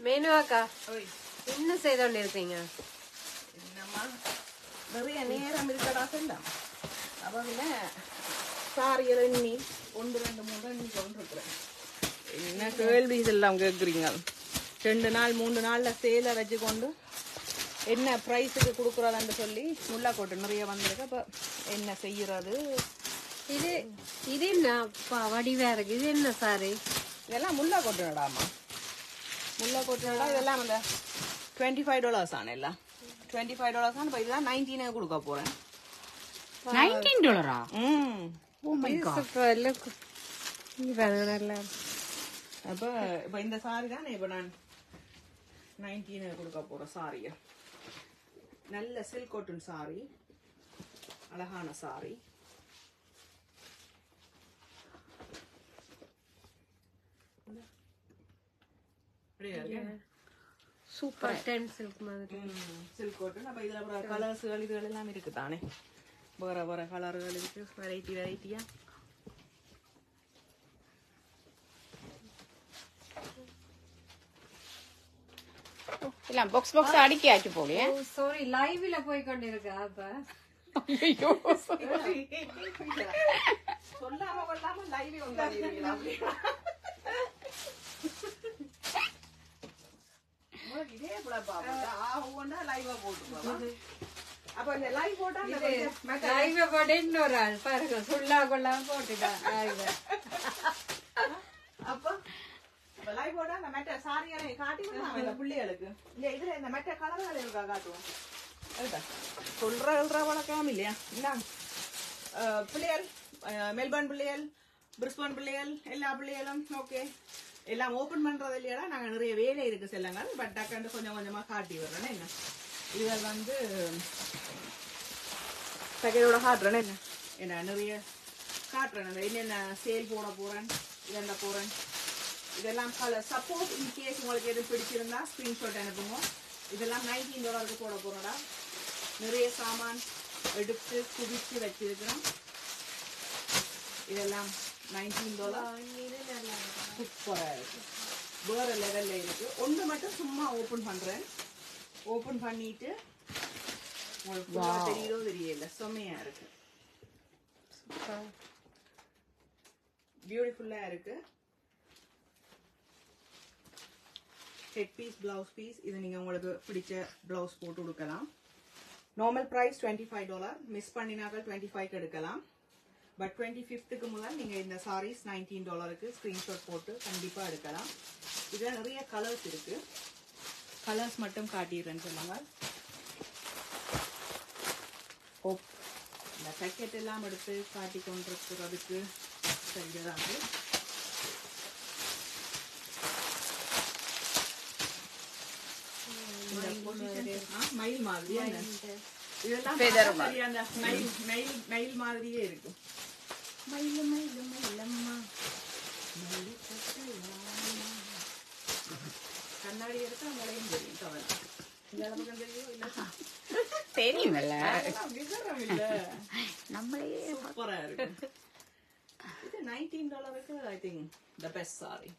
மேனுவாக்கா என்ன செய்தோண்டு இருக்கீங்க என்னம்மா நிறைய நேரம் இருக்கடா செல்லம் அப்ப பின்ன சாரியல் எண்ணி ஒன்று ரெண்டு மூணு எண்ணி கொண்டிருக்கிறேன் என்ன கேள்வி இதெல்லாம் கேட்குறீங்க ரெண்டு நாள் மூணு நாள்ல சேலை வச்சு கொண்டு என்ன ப்ரைஸுக்கு கொடுக்குறதான்னு சொல்லி முல்லாக்கோட்டு நிறைய வந்திருக்கு அப்போ என்ன செய்யறது இது இது என்ன அப்பா வடிவா இருக்கு இது என்ன சாரி இதெல்லாம் முல்லா கொட்டுனடாமா முல்லா கொட்டுனடா இதெல்லாம் அந்த டுவெண்ட்டி ஃபைவ் டாலர்ஸ் ஆன எல்லாம். டுவெண்ட்டி ஃபைவ் டாலர்ஸ் ஆன இப்போ இதெல்லாம் நைன்டீனே கொடுக்க போறேன். நைன்டீன் டாலரா ம். நல்லா அப்போ இப்போ இந்த சாரி தான் இப்போ நான் நைன்டீனு கொடுக்க போகிறேன் சாரியை நல்ல சில்க் காட்டன் சாரி அழகான சாரி அப்படியா? இருக்கு? சூப்பர். டென் சில்க் மாதிரி. சில்க் காட்டன் அப்போ இதில் அப்புறம் கலர்ஸுகள் இதுகள் எல்லாம் இருக்கு தானே வேற வேற கலர்கள் இருக்கு. வெரைட்டி வெரைட்டியா இல்ல பாக்ஸ் பாக்ஸ் அடிக்கியாச்சு போலியே. ஓ சாரி லைவ்ல போய் கொண்டிருக்கா அப்ப ஐயோ சொல்லாம கொள்ளாம லைவே வந்தாருங்களா உங்களுக்கு இதே போல ஒவ்வொன்றா லைவா போட்டு அப்ப இந்த லைவ் போட்டா லைவ் போட்டு இன்னொரு ஆள் பாருங்க சுள்ளா கொள்ளாம லைவ் லைவ் போட்டா அந்த மெட்ட சாரிகளை காட்டி இந்த பிள்ளைகளுக்கு இல்ல இதுல இந்த மெட்ட இருக்கா காட்டுவோம் சொல்ற எழுற வழக்கம் இல்லையா பிள்ளைகள் மெல்பர்ன் பிள்ளைகள் பிரிஸ்பன் பிள்ளைகள் எல்லா பிள்ளைகளும் ஓகே. எல்லாம் ஓபன் பண்றது இல்லையடா? நாங்க நிறைய வேலை இருக்கு செல்லங்கள். பட் டக்குன்னு கொஞ்சம் கொஞ்சமா காட்டி விடுறேன் என்ன? இவர் வந்து தகையோட காட்டுறேன் என்ன? என்ன நிறைய காட்டுறேன். என்னென்ன சேல் போட போறேன் இதெண்ட போறேன். இதெல்லாம் கலர் சப்போஸ் இன் கேஸ் உங்களுக்கு எதுவும் பிடிச்சிருந்தா ஸ்கிரீன்ஷாட் அனுப்புங்க. இதெல்லாம் நைன்டீன் டாலருக்கு போட போறோம்டா நிறைய சாமான் எடுத்து குவித்து வச்சிருக்கிறோம். இதெல்லாம் நைன்டீன் டாலர் சூப்பரா இருக்கு வேற லெவல்ல இருக்கு ஒன்று மட்டும் சும்மா ஓபன் பண்றேன் ஓபன் பண்ணிட்டு உங்களுக்கு தெரியுதோ தெரியல செம்மையா இருக்கு பியூட்டிஃபுல்லா இருக்கு ஹெட் பீஸ் பிளவுஸ் பீஸ் இது நீங்க உங்களுக்கு பிடிச்ச பிளவுஸ் போட்டு கொடுக்கலாம் normal price twenty five dollar miss பண்ணினாக்க twenty five எடுக்கலாம் பட் டுவெண்ட்டி ஃபிஃப்த்துக்கு முதல் நீங்க இந்த சாரீஸ் நைன்டீன் டாலருக்கு ஸ்கிரீன்ஷாட் போட்டு கண்டிப்பா எடுக்கலாம். இதுல நிறைய கலர்ஸ் இருக்கு. கலர்ஸ் மட்டும் காட்டிடுறேன்னு சொல்லுங்க ஓ இந்த பேக்கெட் எல்லாம் எடுத்து காட்டி கொண்டிருக்கிறதுக்கு ஆ, மயில் மாதிரி என்ன? இதெல்லாம் அந்த மயில் மயில் மயில் மாதிரியே இருக்கும். மயிலு மயிலு மயிலம்மா மயிலு. கண்ணாடி எடுத்தா உங்களையும் தெரியும் இல்ல? தெரியுமல்ல நம்மளே சூப்பரா இருக்கு இது நைன்டீன் டாலருக்கு I think the best sari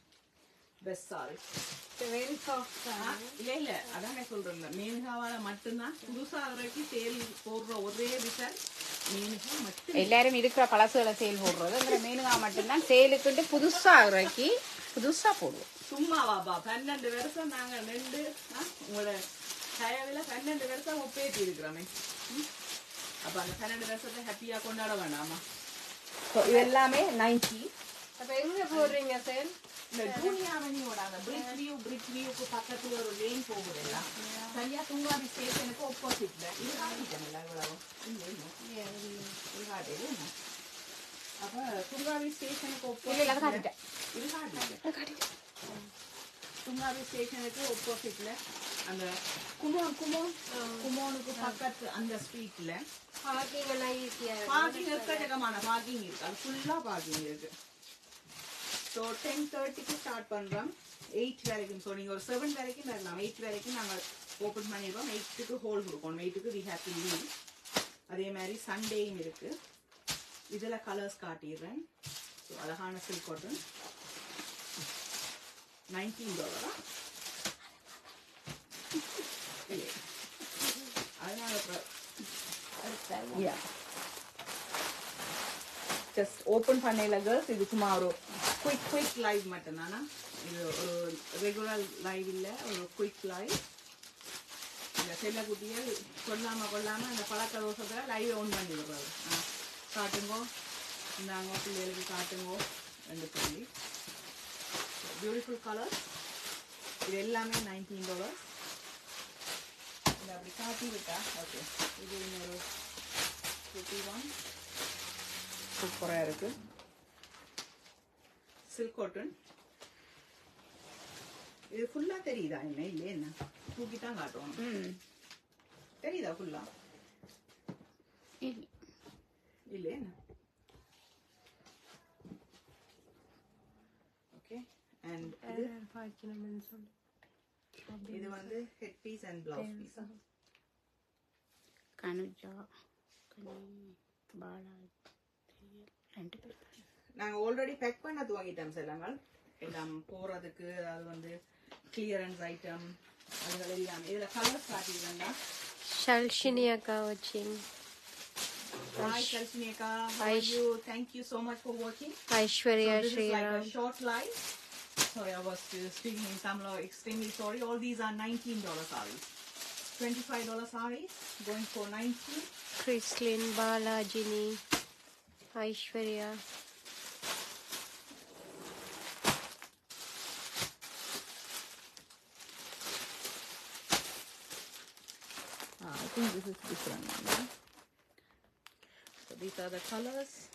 soft இல்ல இல்ல. அதான் நான் சொல்றேன் மேனுகாவால மட்டும்தான் புதுசா வரைக்கும் சேல் போடுற ஒரே விஷயம் மேனுகா மட்டும். எல்லாரும் இருக்கிற பழசுகளை சேல் போடுறது இந்த மீனுகா மட்டும்தான் சேலுக்குட்டு புதுசா இறக்கி புதுசா போடுவோம். சும்மா வாப்பா பன்னெண்டு வருஷம் நாங்க ரெண்டு உங்களோட தயவுல பன்னெண்டு வருஷம் ஒப்பேத்தி இருக்கிறோமே? அப்ப அந்த பன்னெண்டு வருஷத்தை ஹாப்பியா கொண்டாட வேண்டாமா எல்லாமே நைன்டி அப்ப எங்க போடுறீங்க சார் இந்த ஜூனியா அவனியோட அந்த பிரிட்ஜ் வியூ பிரிட்ஜ் வியூக்கு பக்கத்துல ஒரு லேன் போகுது எல்லாம் சரியா துங்காதி ஸ்டேஷனுக்கு ஆப்போசிட்ல இது காட்டிட்டேன்ல இவ்வளவு. இது அப்ப ஸ்டேஷனுக்கு காட்டிட்டேன். இது காட்டிட்டேன். துங்காவி ஸ்டேஷனுக்கு ஆப்போசிட்ல அந்த குமோன் குமோன் குமோனுக்கு பக்கத்து அந்த ஸ்ட்ரீட்ல பார்க்கிங் எல்லாம் ஈஸியா பார்க்கிங் எக்கச்சக்கமான பார்க்கிங் இருக்கு. அது ஃபுல்லா பார்க்கிங் இருக்கு. ஸோ டென் தேர்ட்டிக்கு ஸ்டார்ட் பண்றோம். எயிட் வரைக்கும் ஸோ நீங்க ஒரு செவன் வரைக்கும் வரலாம். எயிட் வரைக்கும் நாங்க ஓப்பன் பண்ணிடுவோம் எயிட்டுக்கு ஹோல் கொடுக்கணும். எயிட்டுக்கு வி ஹேப்பி லீவ் அதே மாதிரி சண்டேயும் இருக்கு. இதுல கலர்ஸ் காட்டிடுறேன். ஸோ அழகான சில்க் காட்டன் நைன்டீன் டாலரா அதனால. ஜஸ்ட் ஓப்பன் பண்ணையில் கேர்ள்ஸ் இது சும்மா ஒரு குயிக் குயிக் லைவ் மட்டும் தானா இது ஒரு ரெகுலர் லைவ் இல்லை ஒரு குயிக் லைவ் இந்த செல்ல குட்டியை கொல்லாம கொள்ளாமல் அந்த பழக்க தோசத்துல லைவ் ஓன் பண்ணி விடுறாரு ஆ, காட்டுங்கோ. இந்தாங்க பிள்ளைகளுக்கு காட்டுங்கோ. ரெண்டு சொல்லி பியூட்டிஃபுல் கலர் இது எல்லாமே நைன்டீன் டாலர்ஸ் இது அப்படி காட்டி விட்டா ஓகே இது இன்னொரு ஃபிஃப்டி ஒன் சூப்பராக இருக்கு. சில்க் காட்டன் இது ஃபுல்லாக தெரியுதா என்ன? இல்லை என்ன? தூக்கி தான் காட்டுவோம் தெரியுதா ஃபுல்லா இல்ல. இல்லை என்ன? ஓகே அண்ட் இது? வந்து head piece and blouse piece கனுஜா கனி பாலா ரெண்டு பேர் நாங்கள் ஆல்ரெடி பேக் எல்லாம் போகிறதுக்கு அது வந்து கிளியரன்ஸ் ஐட்டம் அதுகள் எல்லாம் இதில் கலர்ஸ் காட்டிடுறேன்டா ஷல்ஷினி அக்கா வாட்சிங் Hi Shalshini Akka, how are you? Thank you so much for watching. Aishwarya so this is like a short live. Sorry, I was uh, speaking in Tamil. Extremely sorry. All these are $19 sarees. $25 sarees going for 19 Chrislyn Balajini. Aishwarya. Ah, I think this is different one. Right? So these are the colors.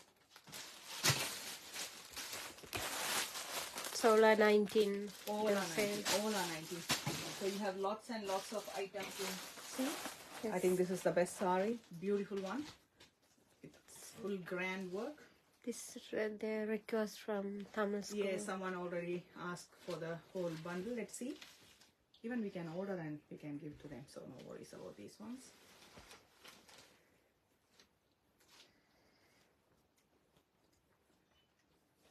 Solar 19. All 19. All 19. So you have lots and lots of items in. See? Yes. I think this is the best sari. Beautiful one full grand work. This uh, the request from Tamil school. Someone already asked for the whole bundle. Let's see. Even we can order and we can give to them. So no worries about these ones.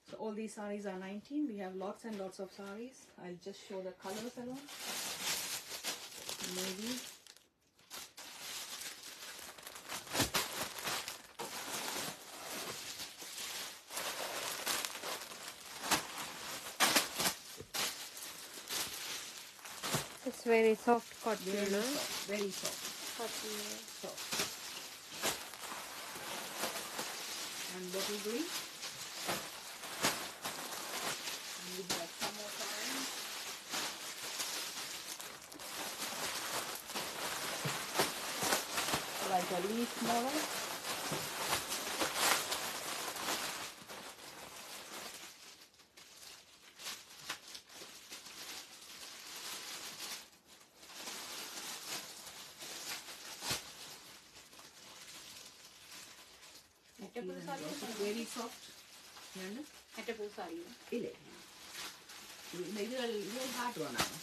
So all these saris are 19. We have lots and lots of saris. I'll just show the colors alone. Maybe very soft cotton. Very soft. Very soft. Cotton. Soft. And bottle green. And we have some more time. Like a leaf model. very soft. යන්න. 60 සාරිය. ඉලේ. මේක இது hot வேணும்.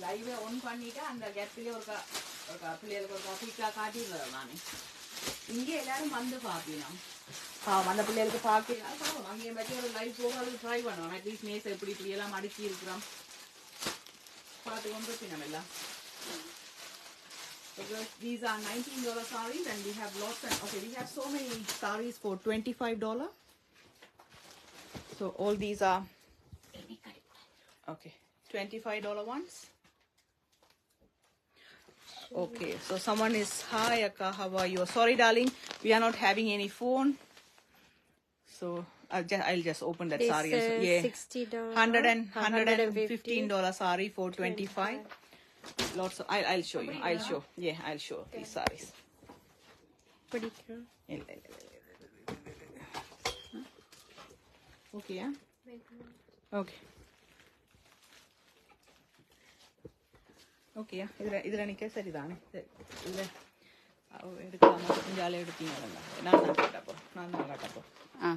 Live on பண்ணிட்டு அந்த கேப்லயே ஒரு ஒரு பிள்ளைகளுக்கு ஒரு காஃபிக்கா காட்டிடுறேன் நான் இங்கே எல்லாரும் வந்து பார்க்கலாம் வந்த பிள்ளைகளுக்கு பார்க்கலாம் அங்கேயும் பற்றி ஒரு லைவ் போகிறது ட்ரை பண்ணுவோம் அட்லீஸ்ட் மேஸ் எப்படி இப்படி எல்லாம் அடுக்கி இருக்கிறோம் பார்த்துக்கொண்டு நம்ம எல்லாம் Because these are $19 saris and we have lots and okay, we have so many saris for $25. So all these are okay, $25 ones. Okay, so someone is hi Akka, how are you? Sorry, darling, we are not having any phone. So I'll just I'll just open that This also. is Yeah, $60, hundred and hundred and 150. fifteen dollar saree for twenty five. Lots of I'll I'll show you. I'll show. Yeah, I'll show these sarees. பிடிக்கும் இல்ல, இல்ல, இல்ல, இல்ல, இல்ல, இல்ல, இல்ல. Okay, yeah? Okay. ஓகேயா இதில் இதில் நிற்க சரிதானே சரி இதில் எடுக்கலாமா கொஞ்சம் ஆள் எடுத்தீங்க நான் தான் காட்டப்போ நான் தான் காட்டப்போ ആ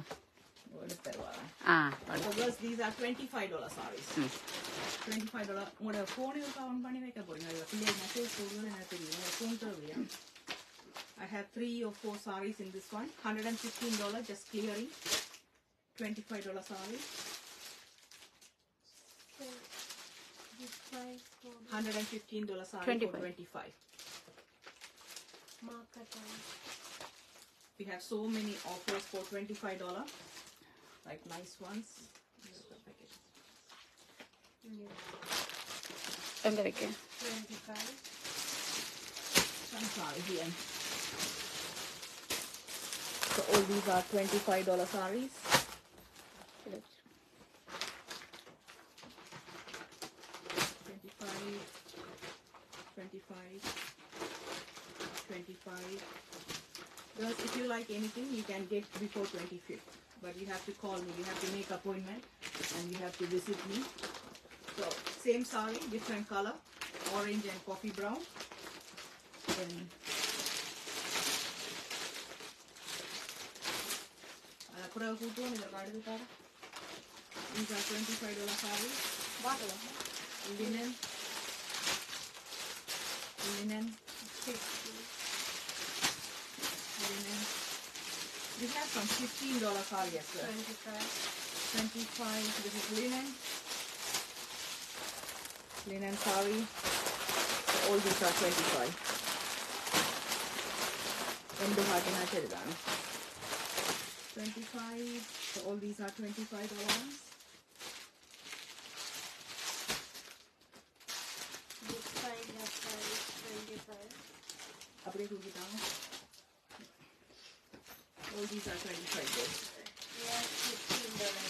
எடுத்து தருவாங்க ആ So girls, these are $25 sarees. $25 உங்களோட phone க்கு on பண்ணி வைக்க போறீங்க அதுல பிள்ளைங்க message போடுறது எனக்கு தெரியும் உங்களோட phone தேவையா I have three or four sarees in this one. $115 just clearing. $25 saree. 25 for Hundred and fifteen dollar saree 25. for twenty five. market time. We have so many offers for twenty five dollar, like nice ones. ¿Dónde de qué? 25. Sari here. So all these are $25 saris. Twenty-five, twenty-five, twenty-five. Because if you like anything, you can get before 25th. But you have to call me. You have to make appointment and you have to visit me. So same saree, different color, orange and coffee brown. Then pura kutu ni gardu tara. These are 25 dollar sarees. Linen. Linen. Linen. We have some $15 saree as 25. 25. This is linen. Linen saree. So all these are 25. ಒಂದು ಹಾಗೆ ನಾ ಹೇಳಿದಾನೆ twenty five all these are twenty five dollars This side, that side, 25. Abre o. All these are twenty-five dollars. Yeah, 15 dollar.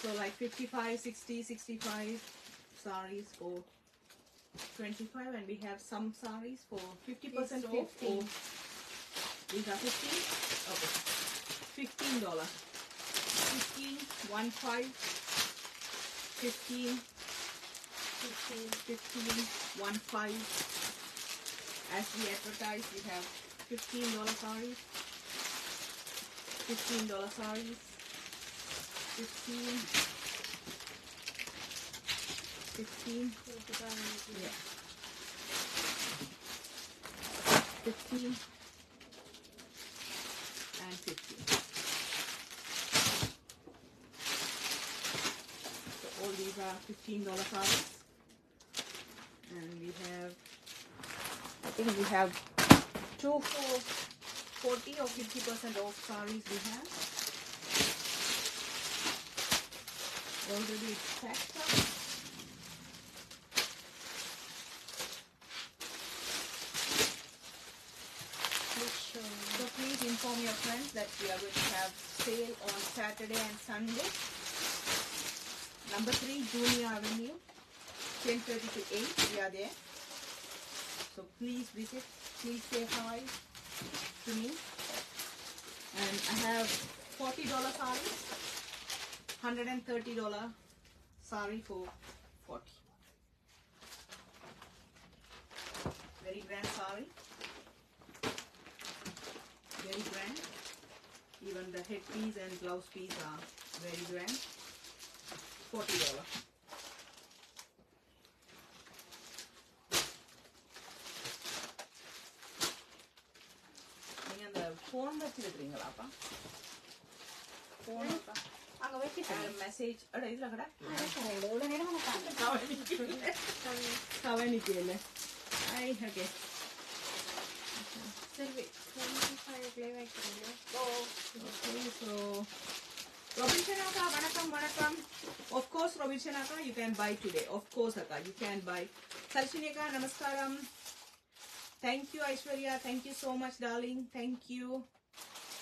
So like 55, 60, 65 saris for 25 and we have some saris for 50% It's off. 15. Or these are 15? Okay. 15 dollar. 15, 1 5, 15, 15. 15, 1 5. As we advertise, we have 15 dollar saris. 15 dollar saris. 15 15 yeah 15 and 15 so all these are 15 dollar sarees and we have I think we have two for 40 or 50 percent off sarees we have already packed up. So please inform your friends that we are going to have sale on Saturday and Sunday. Number three, Junia Avenue, 10:30 to 8. We are there. So please visit. Please say hi to me. And I have $40 sarees, $130 saree for 40 Very grand saree. Very grand. Even the headpiece and blouse piece are very grand. $40. Phone வச்சிருக்கீங்களாப்பா phone அங்க வச்சுட்டேன் message அட இதுல கடை எவ்வளவு நேரம் உட்காந்து கவனிக்கல ஐ ஓகே சரி 25 லே வைக்கிறீங்க Okay, so Robinson Akka, vanakkam, vanakkam. Of course, Robinson Akka, you can buy today. Of course, Akka, you can buy. Sarshini Akka, namaskaram. Thank you, Aishwarya. Thank you so much, darling. Thank you.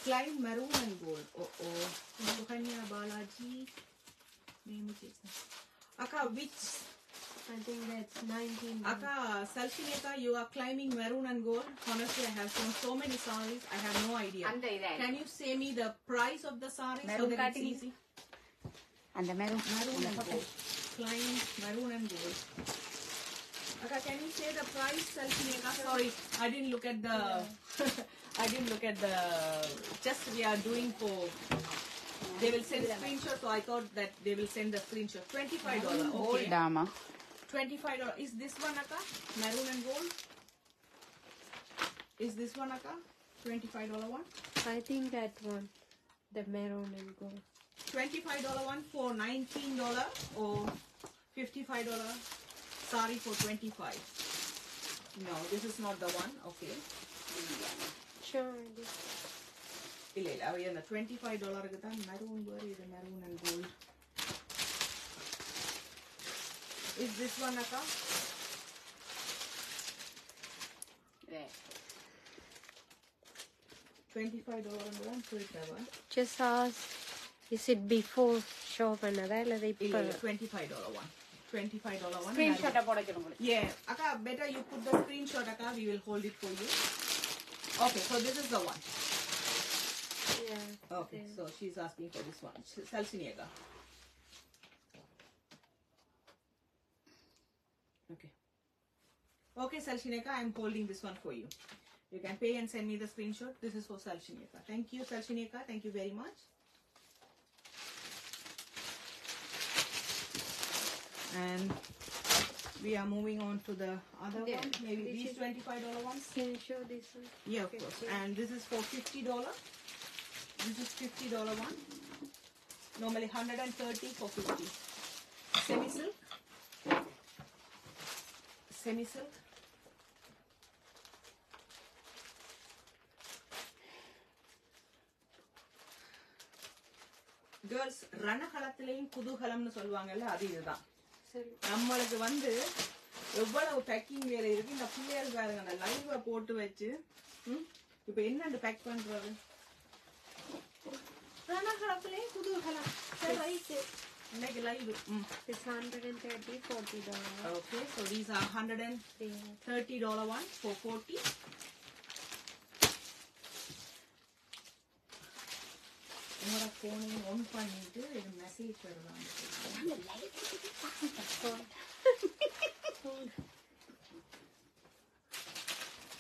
Klein maroon and gold. Oh, oh. Kanya Balaji. Aka, which? I think that's 19. Aka, Salshineta, you are climbing maroon and gold. Honestly, I have shown so many saris. I have no idea. Can you say me the price of the saris so that it's easy? And the maroon. Maroon and gold. Climb maroon and gold. Akka, can you say the price, Salsineka? Sorry, I didn't look at the. I didn't look at the. Just we are doing for. They will send a screenshot, so I thought that they will send the screenshot. Twenty-five dollar. Okay. டாமா Twenty-five dollar. Is this one Akka? Maroon and gold. Is this one Akka? Twenty-five dollar one. I think that one. The maroon and gold. $25 one for $19 or $55 Sari for 25. No, this is not the one. Okay. Sure. இல்ல இல்ல அவ அந்த twenty five டாலருக்கு தான் maroon வேறு இது maroon and gold is this one அக்கா twenty five dollar தான் சொல்லிட்டவ Just ask, is it before shop another? Like they இல்ல இல்ல twenty five dollar one $25 one. Screenshot Yeah. Aka, better you put the screenshot, Aka. We will hold it for you. Okay, so this is the one. Yeah. Okay, yeah. so she's asking for this one. Salsiniega. Okay. Okay, Salshineka, I'm holding this one for you. You can pay and send me the screenshot. This is for Salshineka. Thank you, Salshineka. Thank you very much. And we are moving on to the other Yeah, one. Maybe this these is- $25 ones. Can you show this one? Yeah, of course. And this is for fifty dollar. This is fifty dollar one. Normally hundred and thirty for fifty. Semi silk. Semi silk. Girls ரணகலத்திலையும் குதூகலம்னு சொல்லுவாங்கல்ல அது இதுதான் Sorry. நம்மளுக்கு வந்து எவ்வளவு packing வேலை இருக்கு இந்த பிள்ளைகள் பாருங்க லைவ போட்டு வச்சு ம், இப்ப என்னண்டு பேக் பண்றது? ரணகலத்திலையும் குதூகலம் சரி, right. இன்னைக்கு live It's 130, 40 dollars. Okay so these are hundred and. Thirty dollar one for forty உங்களோட ஃபோனையும் ஆன் பண்ணிட்டு இது மெசேஜ் வருவாங்க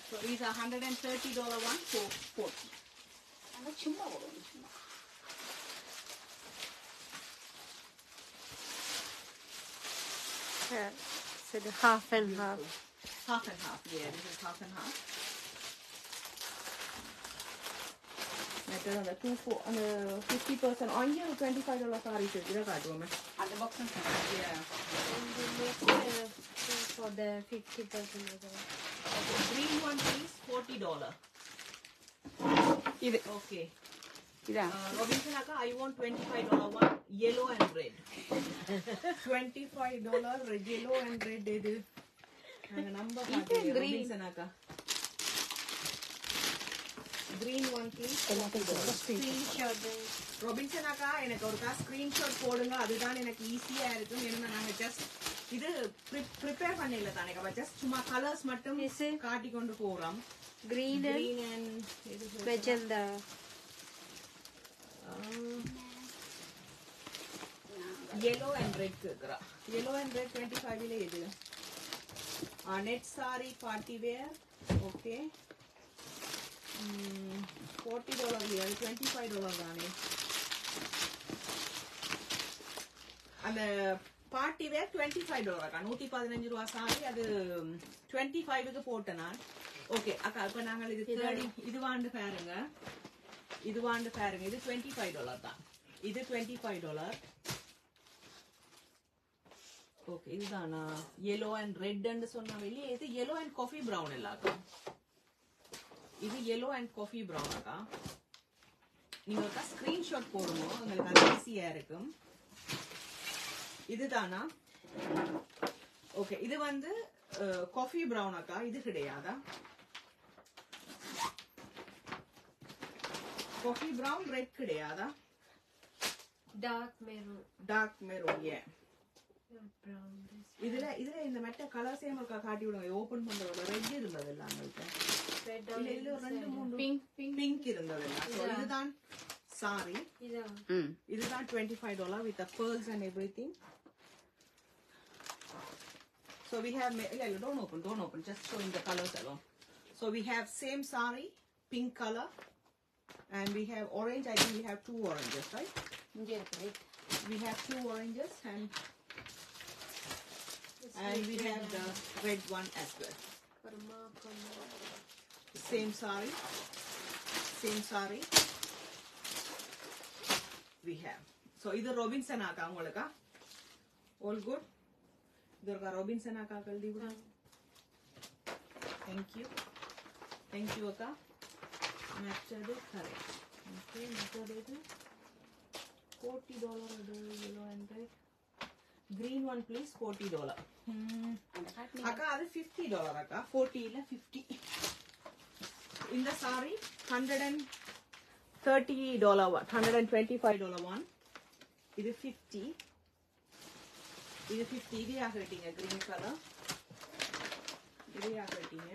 So these are hundred and thirty dollar one for forty. அதை சும்மா போடுவோம் சும்மா Yeah. So the half and half. Half and half, yeah, this is half and half. ಮತ್ತೊಂದು ಒಂದು ಟೂ ಫೋ ಒಂದು ಫಿಫ್ಟಿ ಪರ್ಸೆಂಟ್ ಆನ್ಗೆ ಟ್ವೆಂಟಿ ಫೈವ್ ಡಾಲರ್ಸ್ ಆ ರೀತಿ ಇದ್ರಾಗ ಆಗುವ ಅದು box for the fifty percent green one please forty dollar ಇದು ಓಕೆ ಇದಾ ರೊಬಿನ್ಸನ್ ಅಕ್ಕ I want twenty five dollar one yellow and red twenty five dollar yellow and red ಇದು ನಂಬರ್ ಗ್ರೀನ್ಸನ್ ಅಕ್ಕ green. Robinson. Green one please. screenshot. Robinson அக்கா எனக்கு ஒருக்கா screenshot போடுங்க அதுதான் எனக்கு ஈஸியா இருக்கும் ஏன்னா நாங்க ஜஸ்ட் இது ப்ரிப்பேர் பண்ணல தானே ஜஸ்ட் சும்மா கலர்ஸ் மட்டும். காட்டி கொண்டு போறோம் Green and green and magenta. yellow and red கேக்குறா yellow and red 25 ல இது net sari party wear okay forty dollar இல்லையா? டுவெண்ட்டி ஃபைவ் டாலர் தானே. அந்த party wear twenty five dollar அக்கா. நூத்தி பதினஞ்சு ரூபா சாரி அது டுவெண்ட்டி ஃபைவ்க்கு போட்டேன் நான் ஓகே அக்கா இப்ப நாங்கள் இது தேர்ட்டி இது வாண்டு பாருங்க. இது வாண்டு பாருங்க. இது டுவெண்ட்டி ஃபைவ் டாலர் தான். இது டுவெண்ட்டி ஃபைவ் டாலர் ஓகே இதுதானா? Yellow அண்ட் ரெட்னு சொன்ன வெளியே இது yellow அண்ட் காஃபி ப்ரௌன் இல்லாக்கா இது yellow அண்ட் காஃபி ப்ரௌன் அக்கா. நீங்க ஒருக்கா ஸ்கிரீன்ஷாட் போடுங்க. உங்களுக்கு அது ஈஸியா இருக்கும். இதுதானா? ஓகே இது வந்து காஃபி ப்ரௌன் அக்கா. இது கிடையாதா? காஃபி ப்ரௌன் ரெட் கிடையாதா. டார்க் மெரூன் ஏன் Brown. this. இதுல இதுல இந்த மெட்ட கலர் சேம் காட்டி விடுங்க. ஓபன் பண்றதோட ரெட் இருந்தது இல்ல அவங்கள்ட்ட Red இல்ல இதுல ஒரு ரெண்டு மூணு பிங்க் பிங்க் பிங்க் இருந்தது இல்ல So, இதுதான் சாரி Yeah. ம் இதுதான் twenty five dollar with pearls and everything So we have, இல்ல இல்ல don't open, don't open, just showing the colors alone. So we have same sari, pink color, and we have orange. I think we have two oranges, right? இங்கே இருக்குது We have two oranges and This and is we red have the red one as well. same saree same saree we have so idu robinson haka angolaga all good idurga robinson haka kaldi bida thank you thank you akka ನಚ್ಚದು ಕರೆ ಮತ್ತೆ ಮತ್ತದೇದು forty dollar ಅದು ಎಲ್ಲೋ ಅಂದರೆ green one please forty dollar ಅಕ್ಕ ಅದು fifty dollar ಅಕ್ಕ forty ಇಲ್ಲ fifty in the sari, 130 dollar one, 125 dollar one. இது 50 இது 50 இதே ஆகட்டிங்க கிரீன் கலர் இதே ஆகட்டிங்க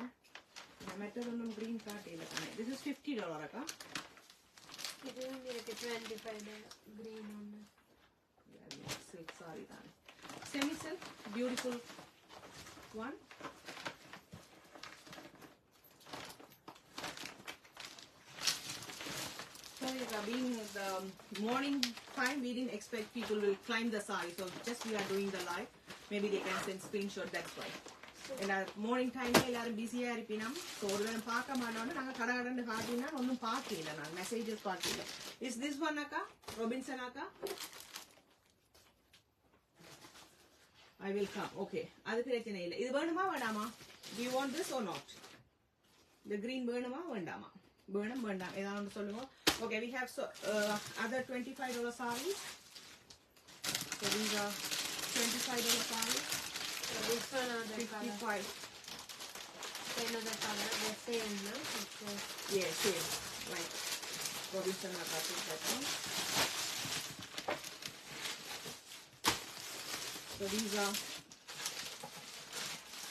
இந்த மெட்டல் ஒன்றும் கிரீன் கார்ட் இல்லை கண்ணே திஸ் இஸ் ஃபிஃப்டி டாலர் அக்கா இதுவும் இருக்கு டுவெண்ட்டி ஃபைவ் கிரீன் ஒன்று சில்க் சாரி தான் semi silk beautiful one Sorry, Akka, being the morning time, we didn't expect people will climb the sari. So just we are doing the live. Maybe they can send screenshot. That's why. எல்லா morning டைம்ல எல்லாரும் பிஸியா இருப்பினோம் so ஒரு வேளை பார்க்க மாட்டோம்னு நாங்கள் கடை கடந்து காட்டினா ஒன்றும் பார்க்கல நாங்கள் மெசேஜஸ் பார்க்கல இஸ் திஸ் ஒன் அக்கா ரொபின்சன் அக்கா ஐ வில் கம் ஓகே அது பிரச்சனை இல்லை இது வேணுமா வேண்டாமா you want this O not இந்த green வேணுமா வேண்டாமா வேணும் வேண்டாம் ஏதாவது ஒன்று சொல்லுங்க Okay, we have so uh, other $25 saris. So these are $25 saris. So this one are the color. Same the same, no? Okay. Yeah, same. Like Robinson Nagati, that one. So these are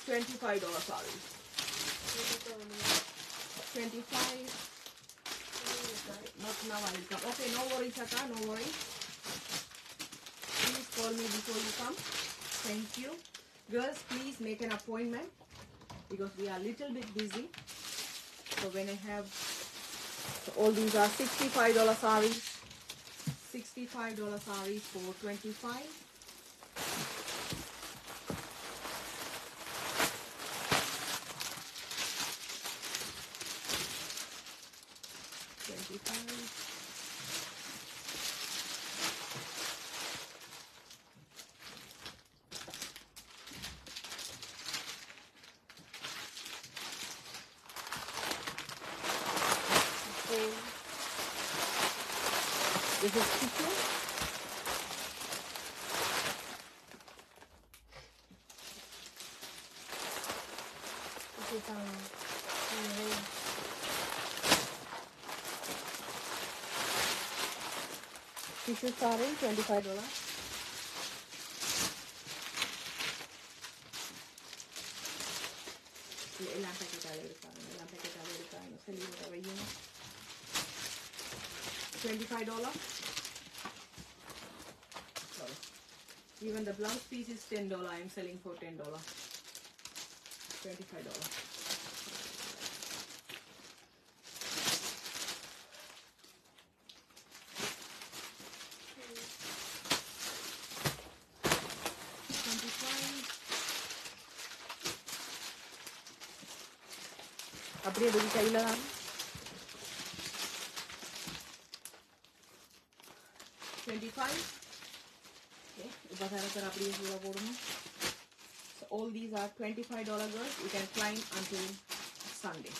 $25 saris. Twenty-five. Not now I come. Okay, no worries, Aka, no worries. Please call me before you come. Thank you. Girls, please make an appointment because we are a little bit busy. So when I have, so all these are $65 sari. $65 sari for 25 is sari, $25. Even the blouse piece is $10. I am selling for $10. $25. அப்படியே இது கையில தான் twenty-five. Okay, இப்போ தரத்தர அப்படியே சூட போடணும். So all these are twenty-five dollar girls. You can climb until Sunday.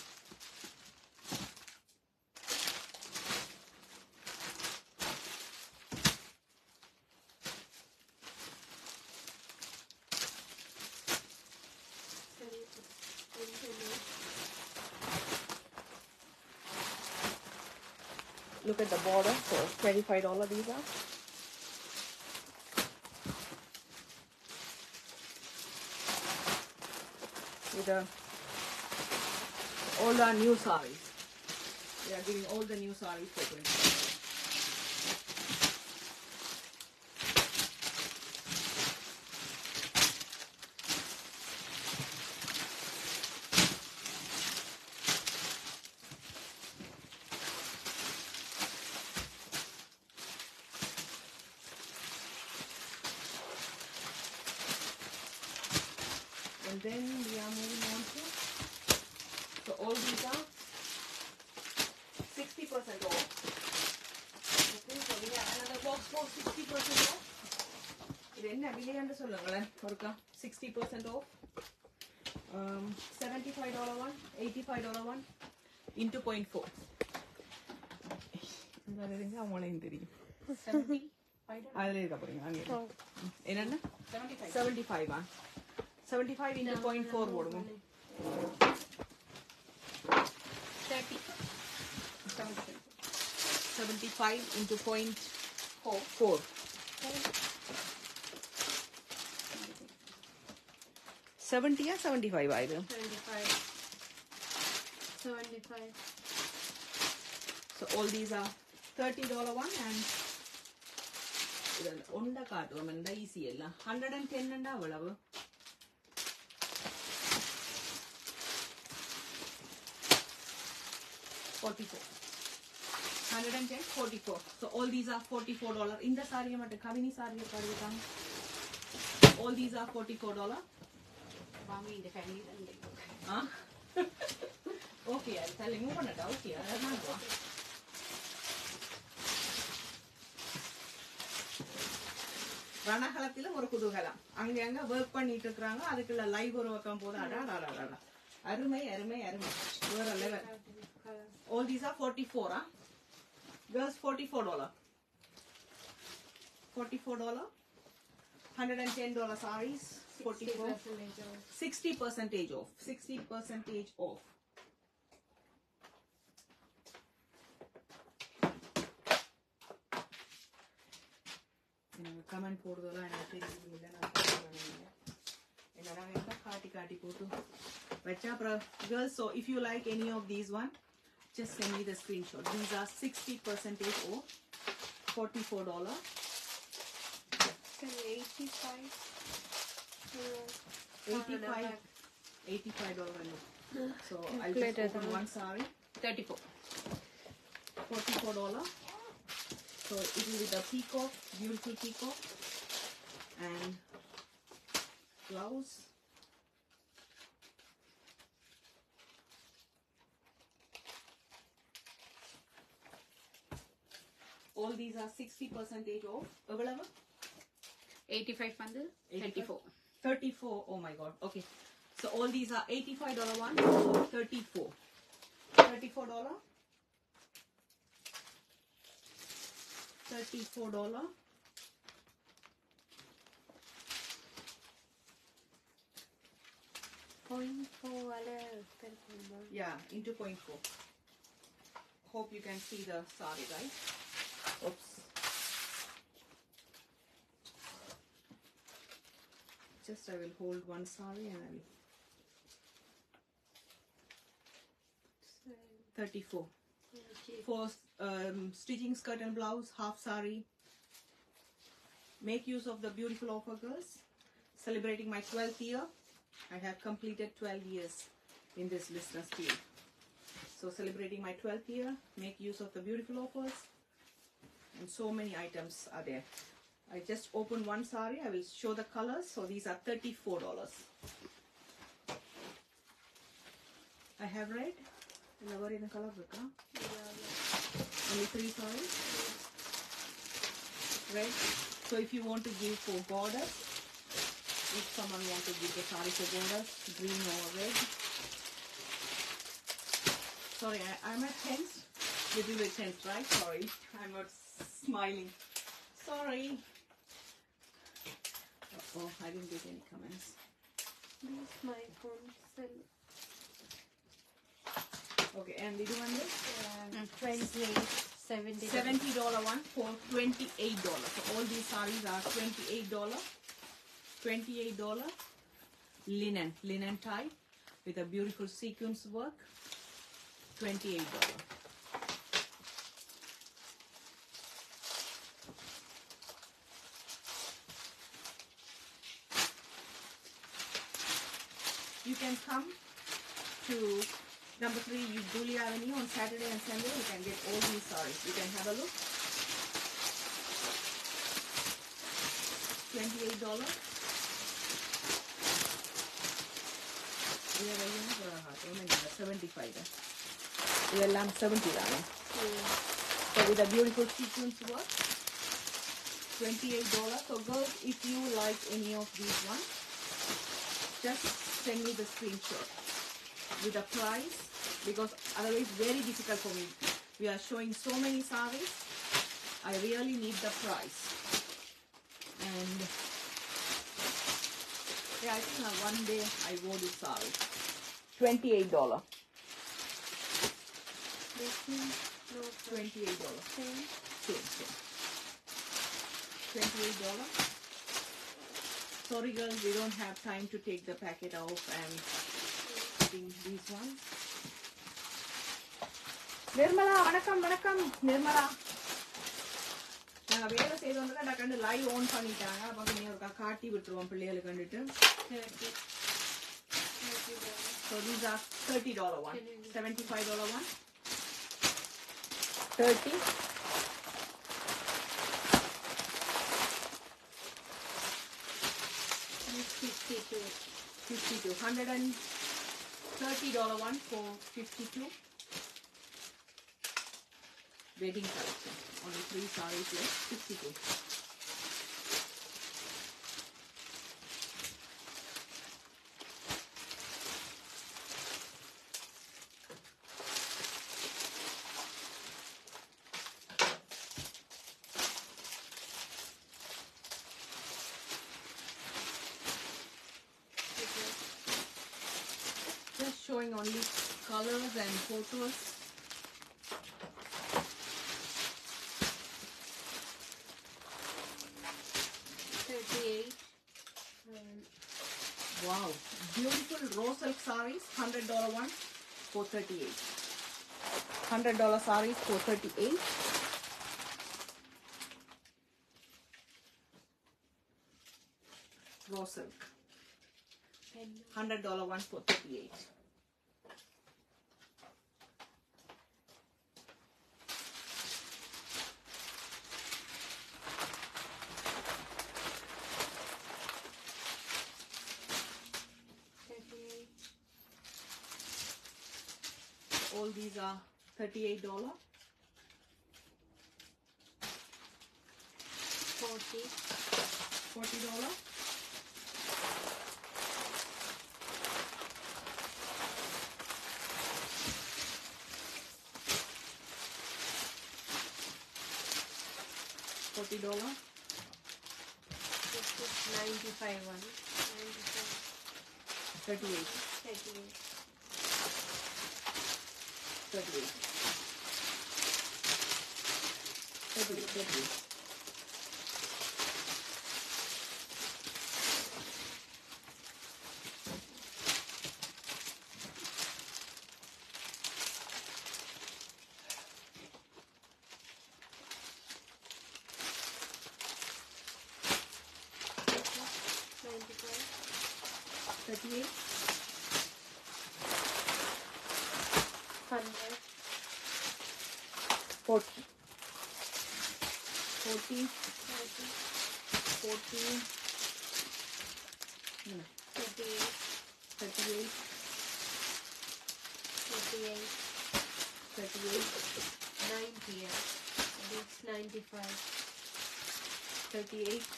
at the border for $25 these are. With the all the new sarees. They are giving all the new sarees. for 25 60% off. Um, $75 one, $85 one, into 0.4. Seventy-five. Seventy-five. Seventy-five into point four. Seventy-five into point four. Four. Seventy या seventy five आएगा So all these are thirty dollar one and ಇದೆಲ್ಲ ಒಂದ ಕಾಟುವ ಮಂದ easy ಎಲ್ಲ hundred and ten ಅಂಡ ಅವಳವು forty four hundred and ten forty four so all these are forty four dollar ಇಂದ ಸಾರಿಗೆ ಮತ್ತೆ ಕವಿನಿ ಸಾರಿಗೆ ಪಾಡಿತಾங்க all these are forty four dollar family independent and like, huh? okay, I'll tell you, move on it out here. I don't know. ரணகலத்தில் ஒரு குதூகலம் அங்கே அங்கே ஒர்க் பண்ணிட்டு இருக்கிறாங்க அதுக்குள்ள லைவ் உருவாக்கம் போது அடாடாடாடா அருமை அருமை அருமை வேற level all these are forty ஃபோரா girls forty four dollar forty four dollar hundred and ten dollar saris 44 60 percentage off 60 percentage off எனக்கு கமெண்ட் போடுறதெல்லாம் எனக்கு தெரியுது இல்லை நான் என்னடா வேண்டாம் காட்டி காட்டி போட்டு வச்சா அப்புறம் girls so if you like any of these one just send me the screenshot. These are 60 percentage off, $44. 85 85 85 dollar no. so I'll just Calculator open then. one saree 34 44 dollar so it will be the peacock beautiful peacock and blouse all these are 60 percentage off available eighty five வந்து thirty four 34 oh my god okay so all these are 85 dollar one 34 34 dollar 34 dollar Point four dollar. Yeah, into point four. Hope you can see the sari, guys. Oops. Just i will hold one sari and i'll 34 for um, stitching skirt and blouse, half sari. Make use of the beautiful offer, girls. Celebrating my 12th year. I have completed 12 years in this business field. So, celebrating my 12th year, make use of the beautiful offers. And so many items are there. I just opened one sari. I will show the colors. So, these are $34. I have red. Never in the color, Vika. Only three sarees. Red. So if you want to give for borders, if someone want to give the saree for borders, green or red. Sorry, I, I'm at tense. Little bit tense, right? Sorry, I'm not smiling. Sorry. Oh, I didn't get any comments. Use my phone. Okay, and did you want this? Um, mm. Twenty. $70 one for $28. So all these saris are $28. $28 linen, linen tie with a beautiful sequins work. $28. you can come to number 3 Yugulia Avenue on Saturday and Sunday. You can get all these sarees. You can have a look. $28. ಇವೆಲ್ಲ seventy so with a beautiful sequence work twenty Twenty-eight dollars. So girls, if you like any of these ones, just send me the screenshot with the price because otherwise very difficult for me. We are showing so many sarees. I really need the price. And yeah, I think one day I wore this saree. Twenty-eight dollar. This one, no, Twenty-eight dollar. same. Same, same. Twenty-eight dollar Sorry girls, we don't have time to take the packet off and putting these ones. Nirmala வணக்கம் வணக்கம் நிர்மலா நாங்க வேலை செய்தோம் டக்குன்னு live on பண்ணிட்டாங்க அப்ப நீ ஒருக்கா காட்டி விட்டுருவோம் பிள்ளைகளுக்கு கண்டுட்டு Thirty. Thirty dollars. So these are thirty dollar one, Can you- seventy five dollar one, thirty. 60 to 52 130 dollar one for 52 wedding collection only three sarees left 62 showing only colors and photos. Thirty-eight. Wow, beautiful rose silk sarees, hundred dollar one, four thirty-eight. Hundred dollar sarees, four thirty-eight. Raw silk. $100 one four thirty-eight. These uh, are thirty eight dollar. Forty. Forty dollar. Forty dollar. This is ninety-five one. Ninety-five. Thirty-eight. Thirty-eight. Thirty-eight. Thirty-eight. Thirty-eight. Ninety-five. Thirty eight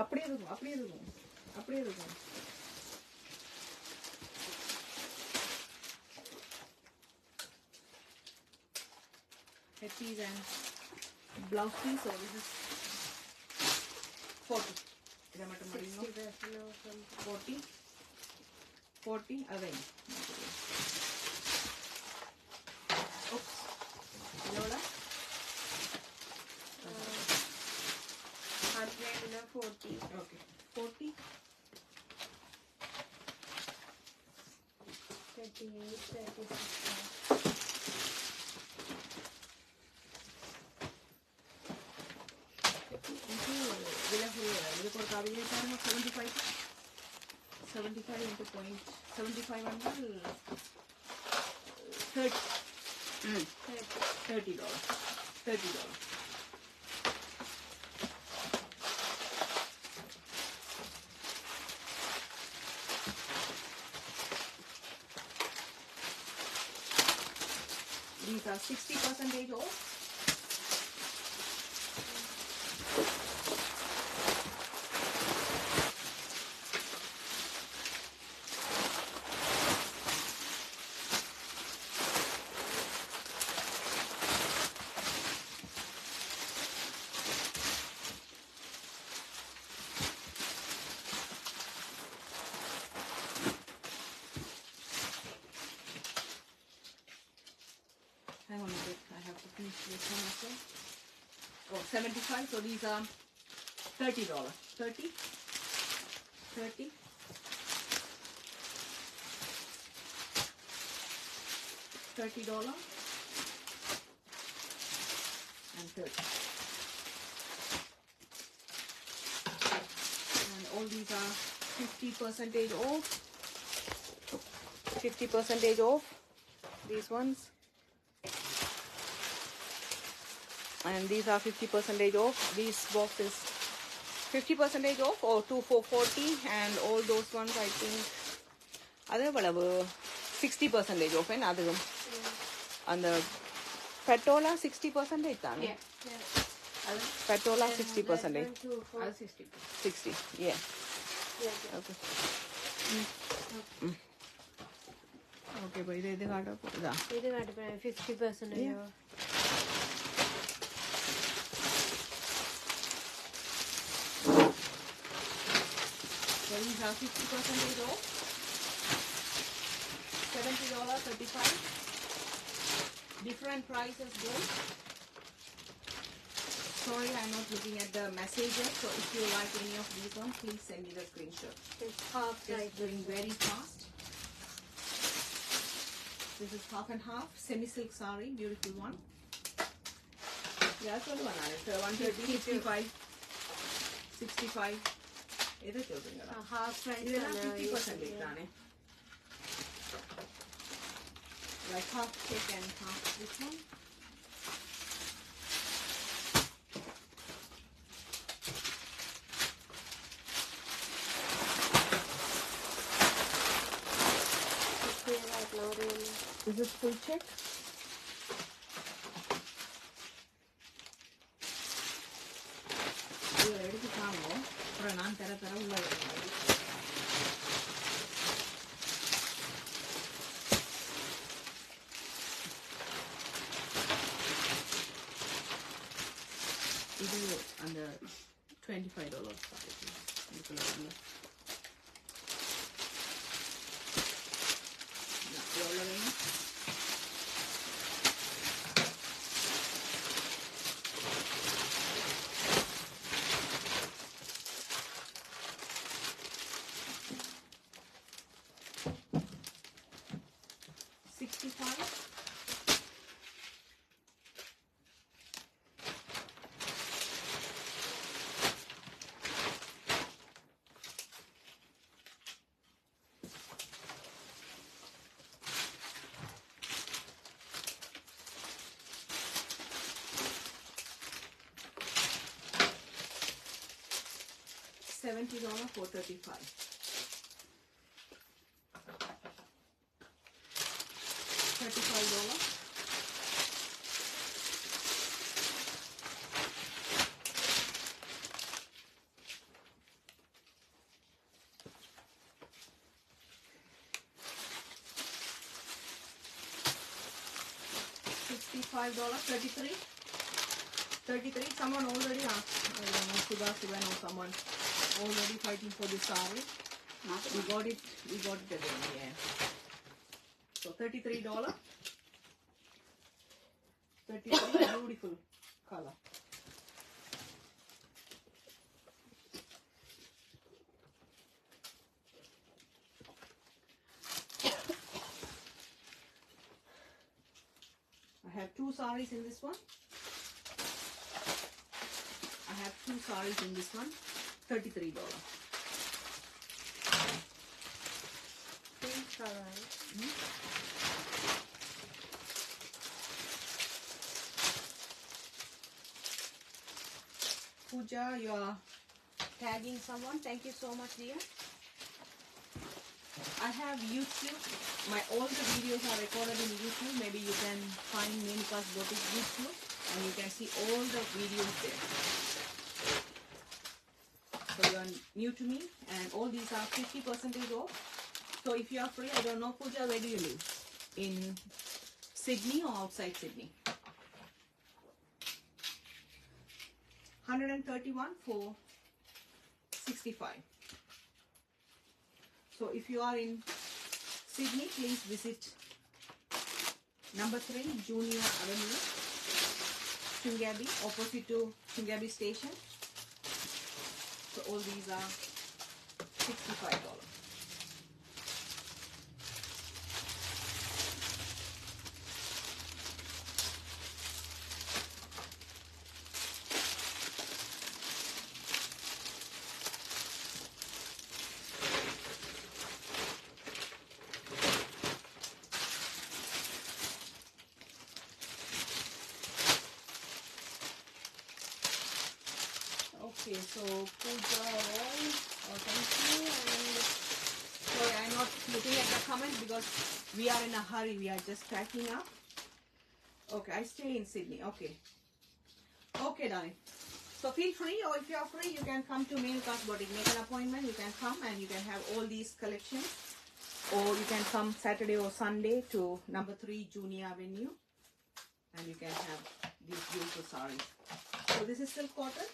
அப்படியே இருக்கும் அப்படியே இருக்கும் அப்படியே இருக்கும் Hetties and blouse piece. So this is forty. Is that what I'm Forty. Forty. Away. 40. Okay. 40. 38, 36. ఇలా పోయారు ఇది కూడా కవర్ చేశారు seventy five seventy five into point seventy five అంటే thirty thirty dollar thirty dollar 60 percentage off. 75 so these are 30 dollars. 30 30 30 dollar and 30 and all these are 50 percentage off. 50 percentage off these ones and these are 50 percentage off these boxes 50 percentage off or 2 for 40 and all those ones i think are other whatever 60 percentage off and other yeah. and the patola 60 percentage yeah, yeah. patola 60 percentage 60 yeah, yeah, yeah. okay mm. Okay, but it is the order. Yeah. It is the order, 50%. Yeah. These are 50 percentage off. Seventy dollar thirty-five. Different prices though. Sorry, I'm not looking at the messages. So if you like any of these ones, please send me the screenshot. It's half price. doing very fast. This is half and half semi-silk sari, beautiful one. Yeah, that's what one. It's uh, 130, 65, 65 like half chicken, half this one? Is this full check? 70 dollar, four thirty-five. Thirty-five dollar, Sixty-five dollar thirty-three. Thirty-three. Someone already asked. Uh, Siva, Siva, know someone already fighting for this saree. We got it. We got it again. Yeah. So thirty-three dollar. Thirty-three beautiful color. I have two sarees in this one. I have two sarees in this one. Thirty-three dollar. Pink hmm? color. Pooja, you are tagging someone. Thank you so much, dear. I have YouTube. My all the videos are recorded in YouTube. Maybe you can find Menuka's Boutique YouTube and you can see all the videos there. Are new to me and all these are 50% off. So if you are free, I don't know, Pooja, where do you live? In Sydney or outside Sydney? 131 for 65. So if you are in Sydney, please visit number 3 Junia Avenue. Toongabbie, opposite to Toongabbie station. So all these are $65. A hurry. We are just packing up. Okay, I stay in Sydney. Okay. Okay, darling. So feel free, or if you are free, you can come to Mailcast Boutique. Make an appointment. You can come and you can have all these collections. Or you can come Saturday or Sunday to number 3 Junia Avenue. And you can have these beautiful sarees. So this is silk cotton.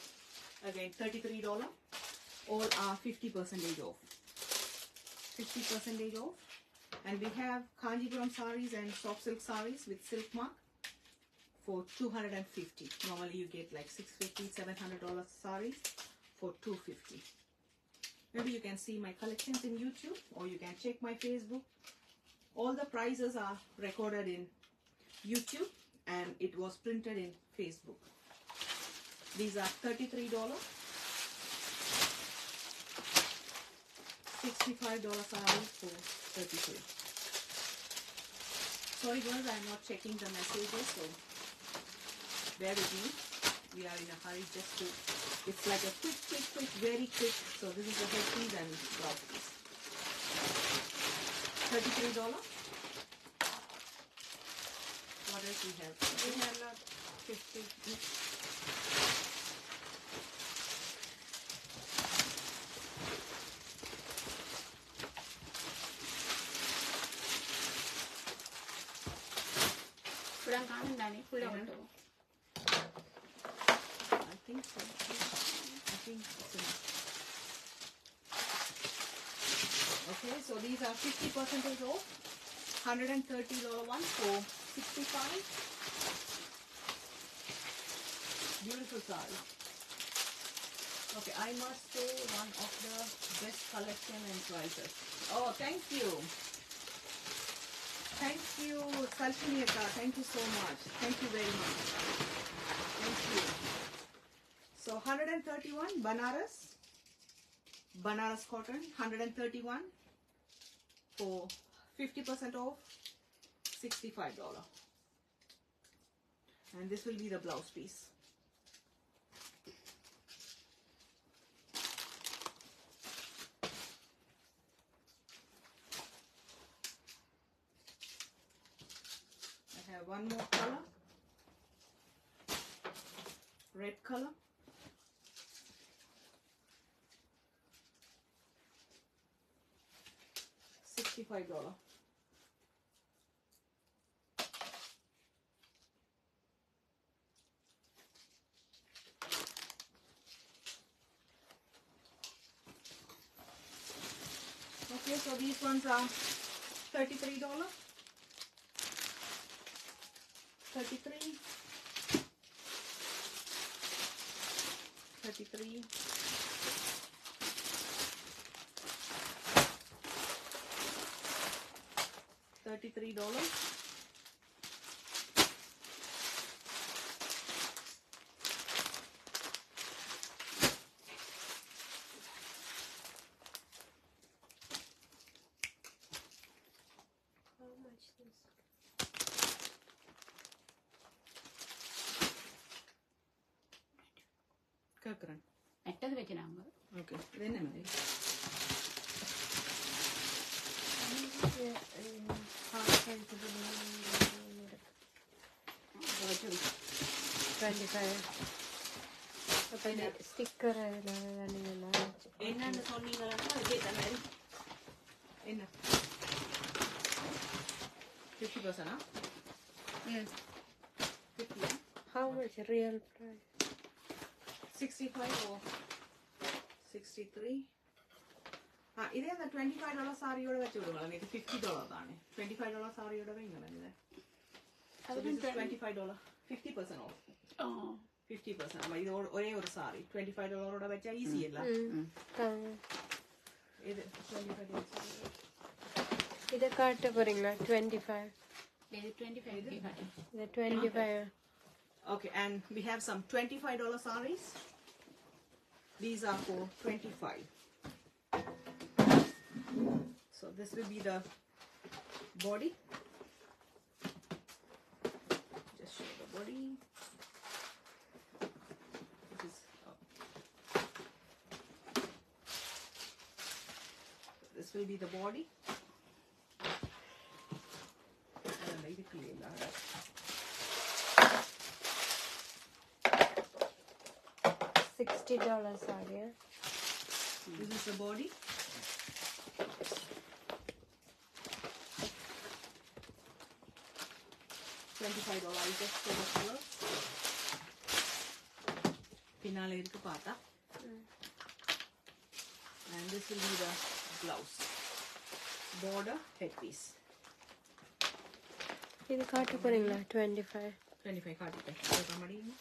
Again, $33. All are 50% off. 50% off. And we have Kanchipuram saris and soft silk saris with silk mark for 250 normally you get like 650 700 dollars sarees for 250 maybe you can see my collections in youtube or you can check my facebook. All the prices are recorded in youtube and it was printed in facebook. These are 33 65 dollars sarees for 33 sorry girls i'm not checking the messages so bear with me. We are in a hurry just to, it's like a quick, quick, quick, very quick. So this is the head piece and blouse piece. $33. What else we have? We have not 50. I think so. I think so. Okay, so these are 50% off, 130 dollar one for 65. Beautiful size. Okay, I must say one of the best collection and prices. Oh, thank you. Thank you, Salpineka. Thank you so much. Thank you very much. Thank you. So 131 Banaras. Banaras cotton 131 for 50% off $65. And this will be the blouse piece. One more color. Red color. Sixty-five dollar. Okay, so these ones are thirty-three dollar. Thirty-three. Thirty-three. Thirty-three dollars. നെറ്റത് വെച്ച് നാങ്ക okay ഇതന്നെ മതി twenty five അപ്പൊ sticker രണ്ടിനെല്ലാം என்னன்னு சொன்னீங்கன்னா அதுக்கேற்ற மாதிரி என்ன fifty பர்சனா ஃபிஃப்டியா How much real price? Sixty five oh sixty three ആ ഇതേ ട്വന്റി ഫൈവ് ഡോളർ സാരിയോടെ വെച്ച് വിടുക ഇത് ഫിഫ്റ്റി ഡോളർ ആണ് ട്വന്റി ഫൈവ് ഡോളർ സാരിയോടെ ഇങ്ങനെ ഇത് twenty five dollar fifty percent off fifty percent അപ്പൊ ഇത് ഒ- ഒരേ ഒരു സാരി ട്വന്റി ഫൈവ് ഡോളറോടെ വെച്ചാൽ ഈസി അല്ല தாங்க. ഇത് ട്വന്റി ഫൈവ് ഡോളർ இதை காட்ட போறீங்களா டுவெண்ட்டி ஃபைவ் ട്വന്റി ഫൈവ് இது twenty five Okay, and we have some $25 saris. these are for 25 So this will be the body. Just show the body. This is, oh. This will be the body. And maybe clean that. Sixty dollars ஆகிய This is the body. Twenty-five dollar. I just show the color. பின்னால இருக்கு பார்த்தா and this will be the blouse border headpiece இது காட்ட போறீங்களா twenty five 25 காட்டிட்டேன் இதுக்கு மடியுங்க.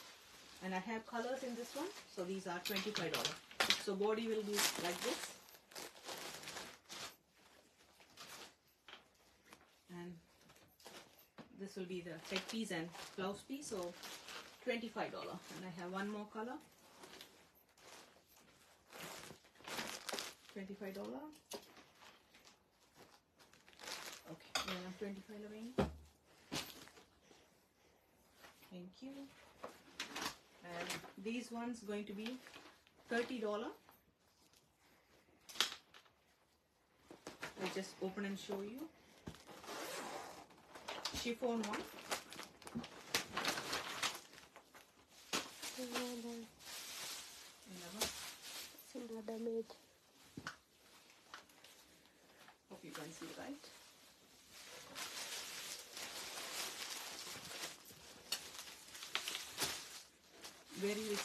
and I have colors in this one. So these are 25 dollar so body will be like this. And this will be the head piece and blouse piece. So 25 dollar and I have one more color. 25 dollar okay yeah, 25 Lorraine. Thank you and these ones going to be $30 I'll just open and show you. Chiffon one. Similar damage. Hope you can see right? very rich.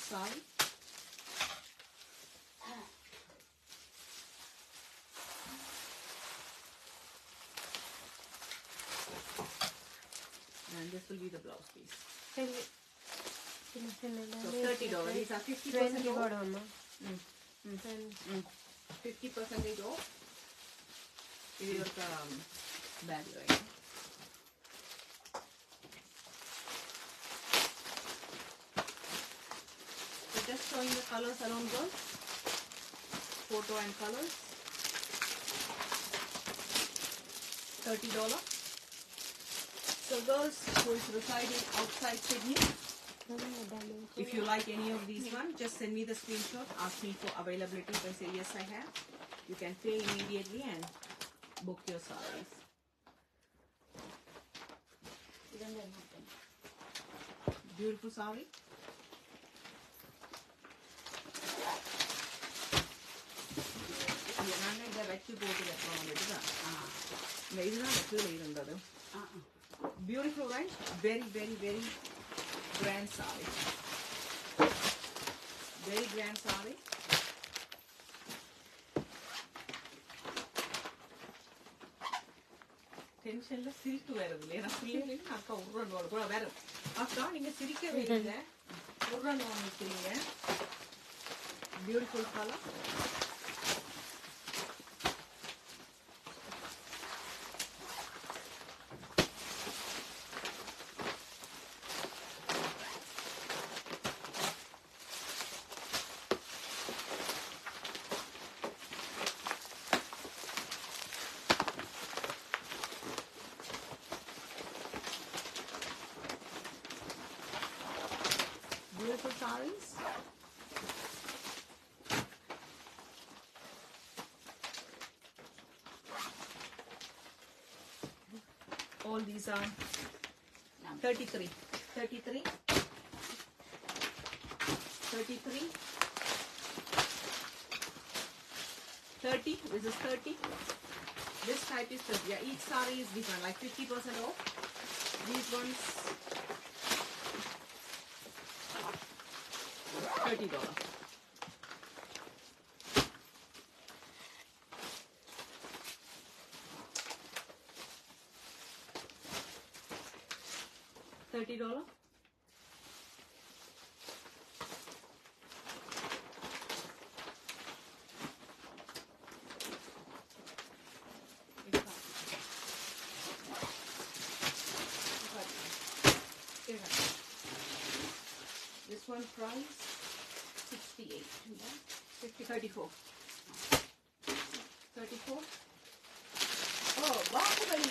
And this will be the blouse piece. So thirty dollars. These are fifty percent off. Mm. Mm. Mm. Fifty percent off. It is a bag right. just showing the colors along the photo and colors. $30 so girls who is residing outside Sydney if you like any of these one just send me the screenshot ask me for availability if I say yes I have you can pay immediately and book your sarees beautiful saree இது நான் இதை வச்சு போட்டு வைப்போம் இதுதான் இந்த இதுதான் அந்த கீழே இருந்தது beautiful right very very very grand sorry very grand sorry டென்ஷன்ல சிரிப்பு வருது இல்லை ஏன்னா பிள்ளைங்களுக்கு அக்கா உருவனோட கூட வரும் அக்கா நீங்க சிரிக்கவே இல்லை உருவனோட நிற்கிறீங்க beautiful colour All these are 33. 33. 33. 30. This is 30. This type is 30. Yeah, each saree is different, like 50% off. These ones thirty dollars. $30. This one price sixty eight. Thirty four. Thirty four. Oh, Bahubali!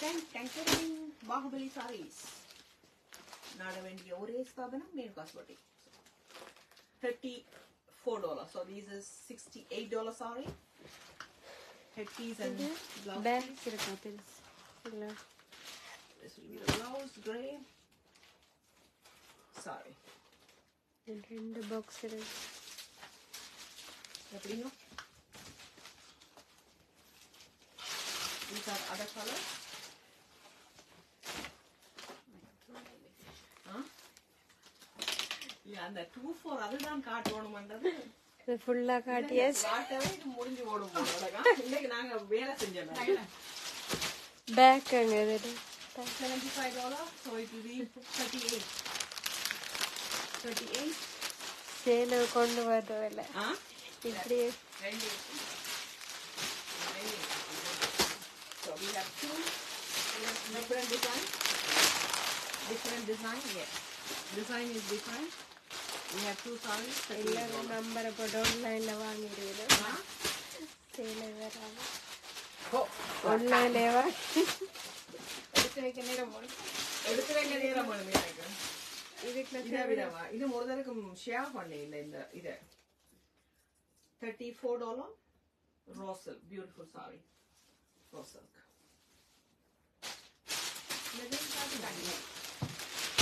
Thank, thank you. bahubali sarees நாட வேண்டிய ஒரே ஸ்தாபனம் மேல் cosmetic thirty four dollar so these is sixty eight dollar sorry head piece and blouse back இருக்கா பெருசு இல்ல This will be the blouse, grey. Sorry. ரெண்டு box இருக்கு எப்படிங்க These are other colors. அந்த டூ ஃபோர் அதுதான் காட்டணும்ன்றது இது ஃபுல்லா காட்டியாச்சு காட்டவே இது முடிஞ்சு ஓடும் போல அழகா. இன்னைக்கு நாங்க வேலை செஞ்சோம் பேக் அங்க இது seventy five dollar so it will be thirty eight thirty eight சேல கொண்டு வரதும் இல்ல ஆ இப்படி ரெண்டு இருக்கு. ரெண்டு இருக்கு. So we have two different design. Different design, yes. Design is different. We have two sarees. எல்லாரும் நம்பரை போட்டு ஆன்லைன்ல வாங்கிடுது Huh? சேல வராம Oh, ஆன்லைன்ல வாங்கி எடுத்து வைக்க நேரம் போடும் எடுத்து வைக்க நேரம் வேணும் எனக்கு இதுக்குள்ள இதை விடவா இது ஒரு தடவைக்கு ஷேர் பண்ண இல்லை இந்த இதை தேர்ட்டி ஃபோர் டாலர் ரோசல் பியூட்டிஃபுல் சாரி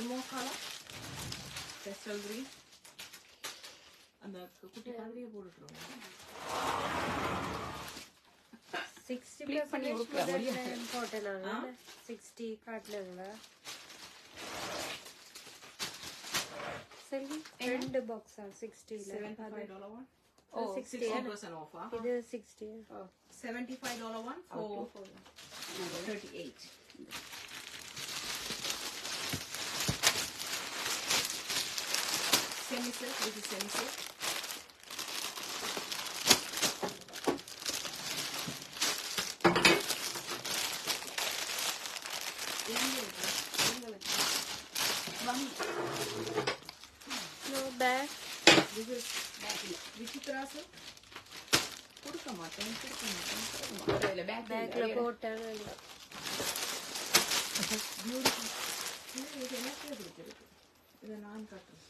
ಆಲ್ಮೋ ಕಾಲ ಪೆಸ್ಟಲ್ ಗ್ರೀನ್ அந்த குட்டி கதிரியை போட்டுருவோம் சிக்ஸ்டி ப்ளஸ் பண்ணி போட்டேனாங்க சிக்ஸ்டி காட்டினாங்களா செல்வி ரெண்டு பாக்ஸா சிக்ஸ்டியில் seven five dollar one Oh, 60 percent off. Huh? It is 60. Oh. 75 dollar one for 38. Semisi, dedi semisi. No back. This is back. Which class? கொடுக்க மாட்டேன் கொடுக்க மாட்டேன் கொடுக்க மாட்டேன் இல்ல பேக் பேக்ல போட்டேன் பியூட்டிஃபுல் எனக்கு பிடிச்சிருக்கு இதை நான் காட்டுறேன்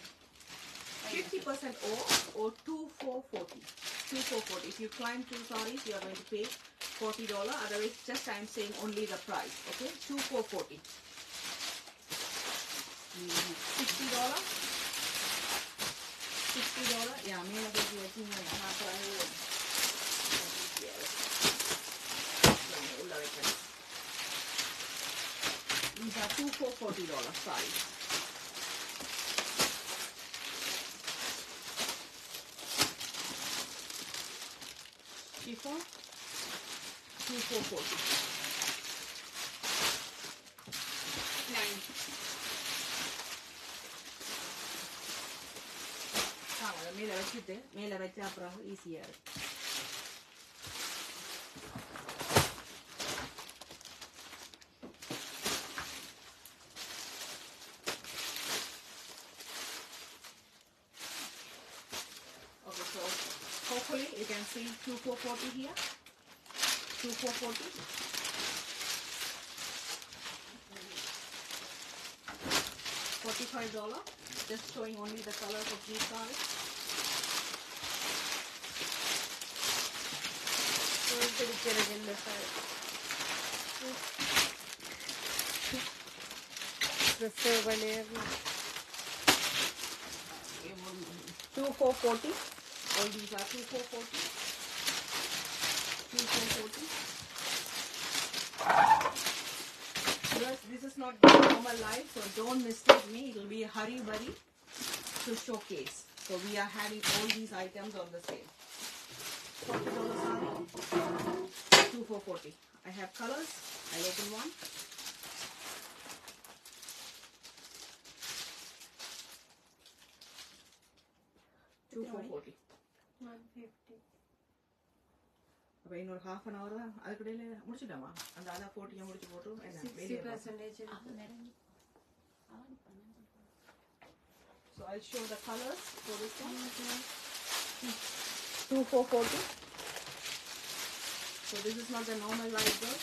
50% off or two four forty, two four forty. if you climb two saris you are going to pay $40 otherwise just I am saying only the price okay? Two $60 $60 yeah me lage jo thi main yahan par aaye dollars size. chiffon two for forty ஆமாம் அதை மேலே வச்சுட்டு மேலே வச்சா அப்புறம் ஈஸியாக இருக்கும் Two four forty here. Two four forty. Forty-five dollar. Just showing only the colors of these sarees. So in the side. The silver अभी Two four forty. All these are two four forty. This is not the normal life, so don't mistake me. It will be a hurry burry to showcase. So we are having all these items on the sale. Forty dollars saree. Two four forty. I have colors. I open one. அப்போ இன்னொரு half an hour தான் அதுக்கிடையில முடிச்சுட்டாமா அந்த அதான் போட்டியை முடிச்சு போட்டு என்ன sixty வெளியே percentage So I'll show the colors for this one. Two four forty. So this is not the normal light bulb.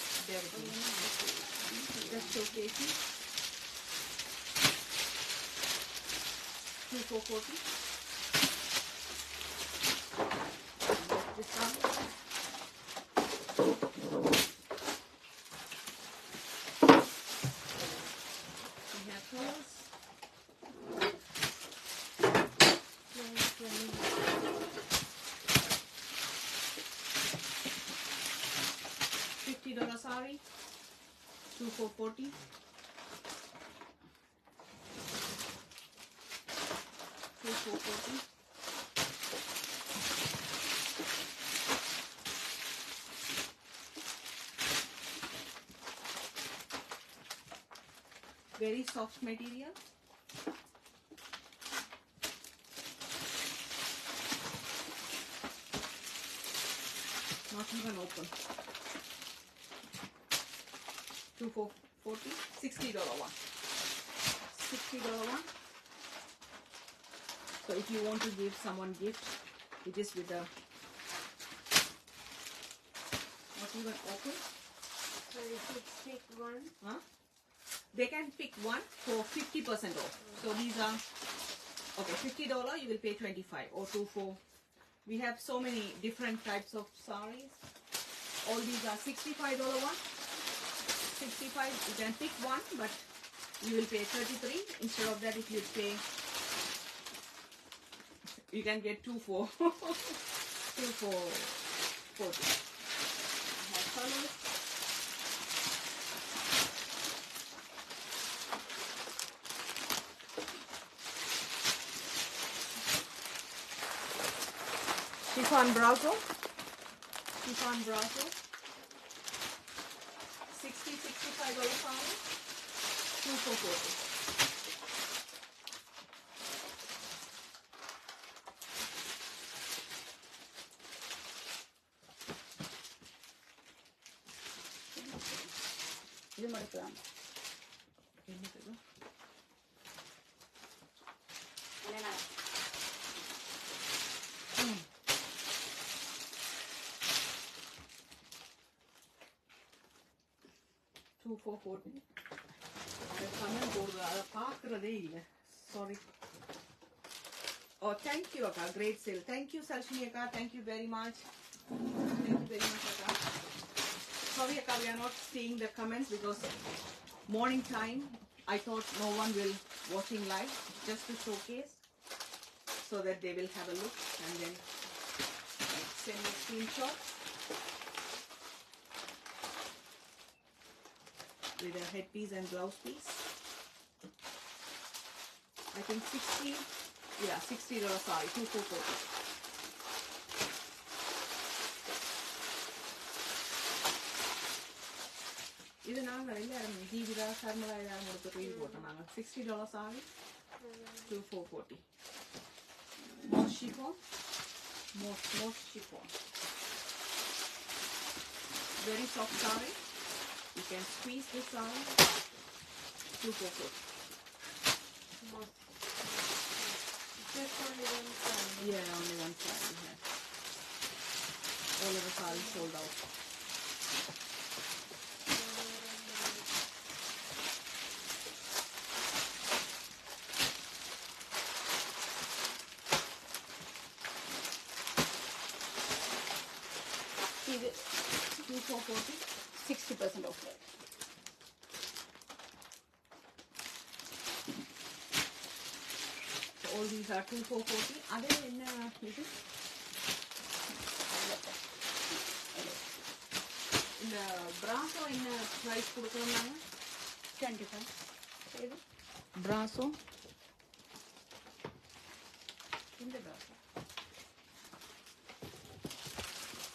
Sari, two for forty. Two for forty. Very soft material. Not even open. Two for forty, sixty dollar one. Sixty dollar one. So if you want to give someone gift, it is with the not even open. So you pick one, Huh? They can pick one for fifty percent off. So these are okay. Fifty dollar you will pay twenty five or two for. We have so many different types of saris. All these are sixty five dollar one. Sixty five you can pick one, but you will pay thirty three instead of that. If you pay, you can get two for two for forty. I have colors. Chiffon Brasso. Chiffon Brasso. agora o pão no concurso. Demora para. Two four forty அதை comment போடுறது அதை பார்க்குறதே இல்லை sorry oh thank you அக்கா great sale thank you சர்ஷினி அக்கா thank you very much thank you very much அக்கா Sorry, Akka, we are not seeing the comments because morning time, I thought no one will watching live just to showcase so that they will have a look and then like, send a screenshot with a headpiece and blouse piece. I think 60, yeah, 60 dollar sorry, 2440. இது நாங்கள் எல்லாரும் ஜீவிதா சர்மலா எல்லாரும் கொடுத்து reel போட்டோம் நாங்கள் sixty dollars ஆகி two four forty most chiffon most most chiffon very soft saree. you can squeeze this saree. Two four four. just only one side. Yeah, only one side have. all of the sarees sold out. டக்குன்னு போ போட்டு. அதே என்ன இது? இந்த பிராசோ என்ன price கொடுக்கணும்னாங்க டுவெண்ட்டி ஃபைவ் இது பிராசோ. இந்த பிராசோ.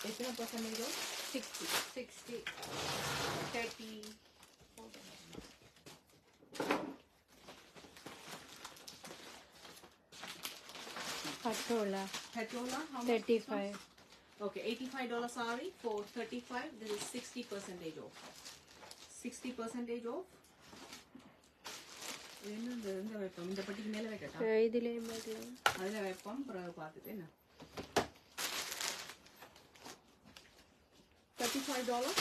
எத்தனை பர்சன்டேஜோ sixty. Sixty. Thirty Chola. Patola, how much? 35. Okay, $85 saree for 35 This is 60% off. 60% off. என்னது இந்த வைப்போம் இந்த பட்டிக்கு மேலே வைக்கட்டா இதிலே அதில் வைப்போம் பிறகு பார்த்துட்டு என்ன thirty five dollar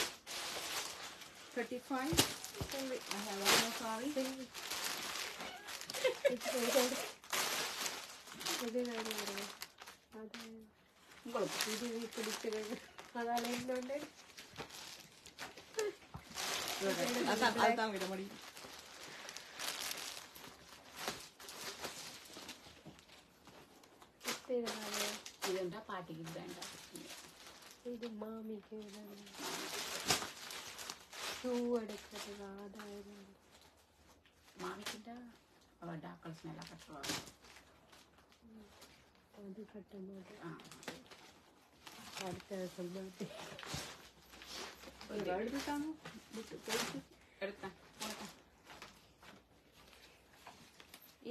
thirty five sari எது வேணும் வருது அது உங்களுக்கு இது பிடிக்கிறது. அதால் இன்னொன்று அதான் விட முடியும் இதுண்டா பாட்டிக்கு வேண்டாம் இது மாமிக்கு அவள் டாக்டர்ஸ் நல்லா கட்டுவாங்க आधी खट्टन हो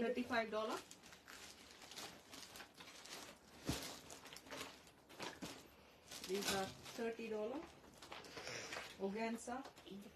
thirty five dollar These are thirty dollar. Organza. Ini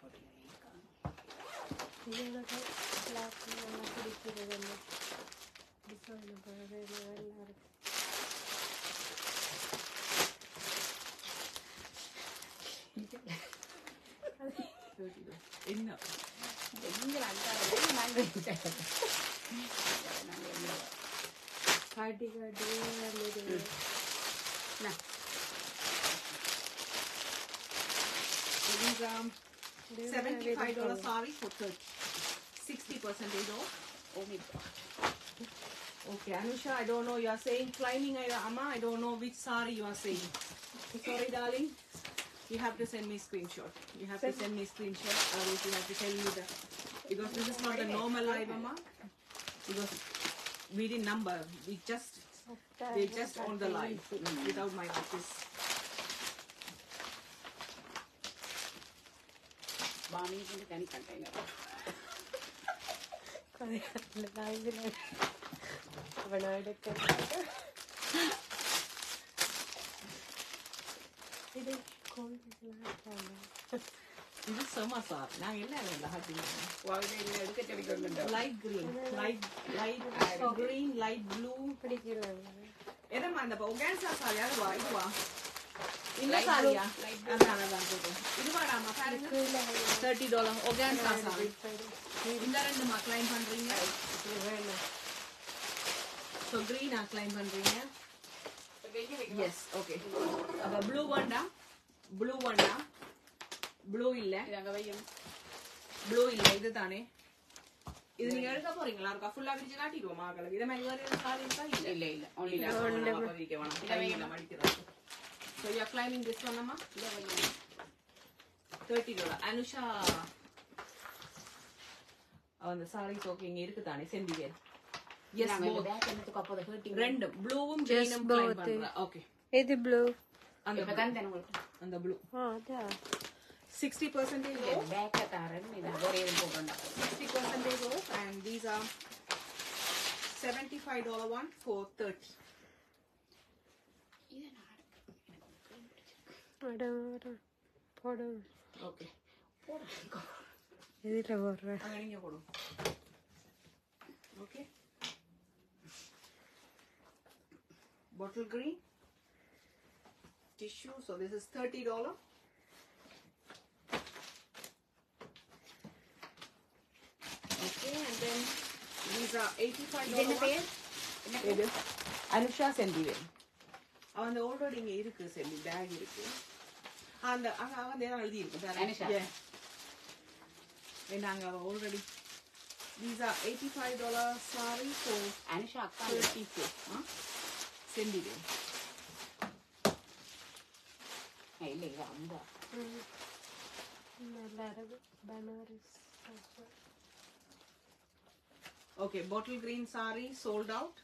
75 dollars sorry for 30 Sixty percent, off. Oh Okay, Anusha, I don't know. You are saying climbing, Ama. I don't know which sari you are saying. Sorry, darling. You have to send me screenshot. You have send to send me screenshot, or you have to tell me that because this is not the normal life, Ama. Because we didn't number. We just they just on the line mm. without my office. Mommy, can you container? வேணாம் எடுக்க இது இது சமோசா நான் என்ன வேண்டாம் ஹாப்பிங்க light green light light green light blue பிடிக்கிறேன் எதம்மா அந்த ஒகேன்சா சாரியா வா இது வா. இந்த சாரியா? அதான் தேர்ட்டி டாலர் இந்த ரெண்டு மா கிளைம் பண்றீங்க ஸோ க்ரீன் அக்ளைன் பண்ணுறீங்க எஸ் ஓகே அப்போ ப்ளூ வேண்டா ப்ளூ வேண்டா ப்ளூ இல்லை ப்ளூ இல்லை. இது தானே இது நீங்க எடுக்க போறீங்களா? இருக்கா? ஃபுல்லா விரிச்சு காட்டிடுவோமா கலவு இதை மாதிரி வேற சாரி இருக்கா? இல்ல. இல்ல இல்ல. ஒன்லி இல்ல விரிக்க வேணாம். இதை வைங்க மடிக்கிறோம். ஸோ யா கிளைமிங் திஸ் பண்ணமா இதை வைங்க தேர்ட்டி டாலர் அனுஷா அந்த சாரி ஓகே இருக்கு தானே செம்பிகேன் எஸ் போத் ரெண்டு ப்ளூவும் கிரீனும் ட்ரை ஓகே எது ப்ளூ அந்த அந்த ப்ளூ அதா 60 percentage off. Back at Aran, we are able to run 60 percentage off, and these are 75 dollar one for 30. போடும் ஓகே போடும் எதில் போடுறேன் நீங்கள் போடும் okay bottle green tissue. So this is thirty dollar. Okay, and then these are eighty-five இது என்ன dollar. பெயர் இது அனுஷா செந்திவேல் அவன் அந்த ஆல்ரெடி இங்க இருக்கு செல்லி பேக் இருக்கு அந்த அங்க அவன் தான் எழுதி இருக்கு அனுஷா. நாங்க அவன் already these are 85 dollar saree for Anusha அக்கா 34 huh? செந்திவேல் இல்ல இது அந்த நல்லா இருக்கு Banaras okay bottle green saree sold out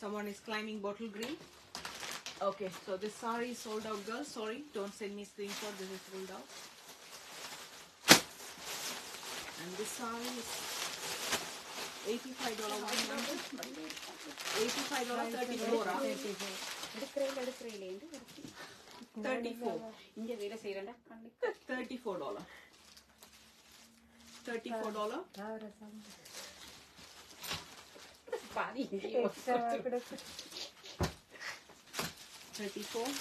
someone is climbing bottle green okay so this saree is sold out girls sorry don't send me screenshot this is sold out and this saree is $85 இங்க வேலை செய்யறேன்டா thirty four dollar thirty four dollar thirty four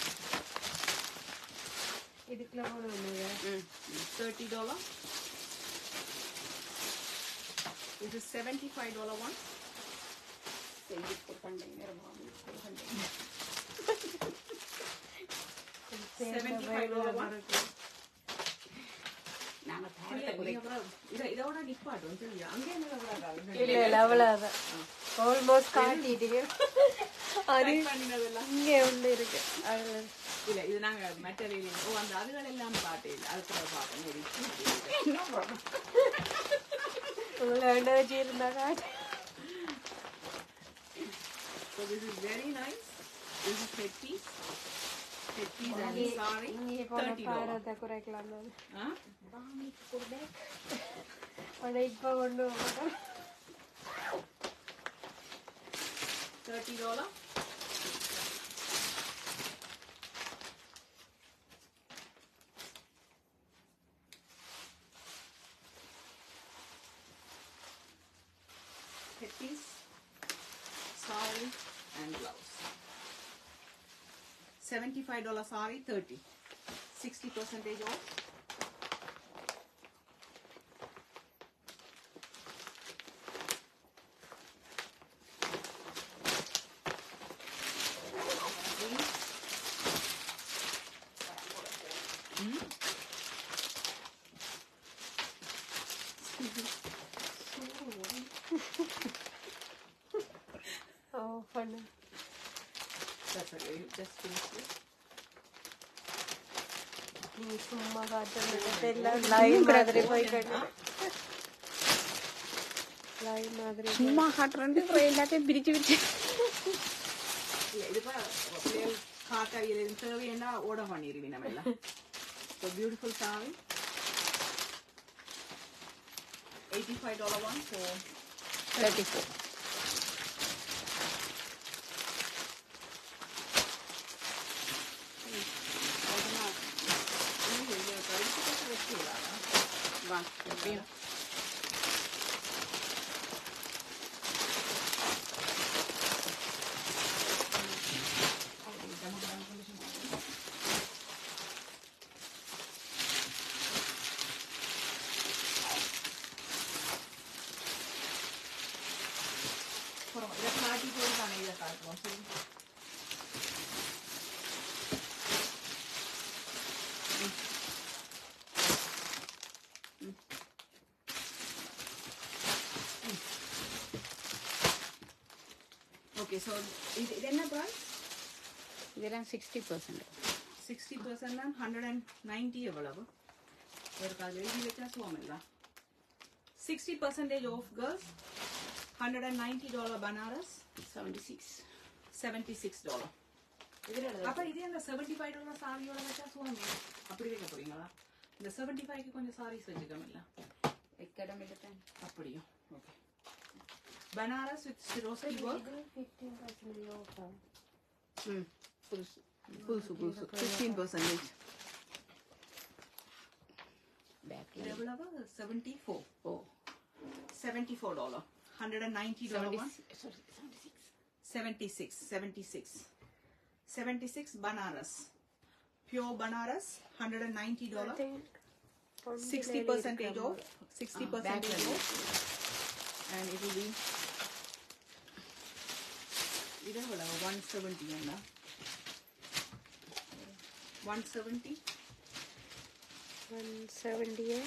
இதுக்குலாம் thirty dollar container 75 dollar one நாங்க இல்ல, தாரத்தை நீங்க அப்புறம் இத- இதோட நிப்பாட்டும் சரியா? அங்கே என்ன விடாது. இல்ல இல்ல அவ்வளவுதான் ஆல்மோஸ்ட் காட்டிட்டீங்க அது Type பண்ணினதெல்லாம். இங்கே உள்ள இருக்கு அதுல இல்ல, இது நாங்க material- ஓ, அந்த அதுகள் எல்லாம் பாட்டு இல்ல. அது கூட So this is very nice. This is head piece. Head piece and sari. Thirty dollars. Huh? Thirty dollars. $55 sorry, 30 60% off. எல்லாம் லைவ் மாதிரி போய் கட்டு. லைவ் மாதிரி சும்மா காட்டுறேன் எல்லாத்தையும் பிரிச்சு வச்சு இல்ல இது பிள்ளைகள் காக்கா இது தேவைன்னா ஓட பண்ணிடுவி நம்ம எல்லாம். So beautiful sari eighty five dollar one so thirty four okay so இது இது என்ன ப்ரைஸ் இதெல்லாம் சிக்ஸ்டி பர்சன்ட் சிக்ஸ்டி பர்சன்ட் தான் ஹண்ட்ரட் அண்ட் நைன்டி எவ்வளவு ஒரு கால் எழுதி வச்சா சுவாமில்ல sixty percentage off girls hundred and ninety dollar Banaras seventy six seventy six dollar அப்ப இதே அந்த செவன்டி ஃபைவ் டாலர் சாரியோட வச்சா சுவாமி அப்படி வைக்க போறீங்களா இந்த செவன்டி ஃபைவ்க்கு கொஞ்சம் சாரீஸ் வச்சுக்கோமில்ல எக்கடம் எடுத்தேன் அப்படியும் Banaras with सिरोसी work full full fifteen percentage Banaras pure Banaras hundred and ninety dollar sixty percentage off sixty percentage and it will be ಇದನ್ನು ಒಳಗೆ ಒನ್ ಸೆವೆಂಟಿ ಅಲ್ಲ ಒನ್ ಸೆವೆಂಟಿ ಒನ್ ಸೆವೆಂಟಿಯೇ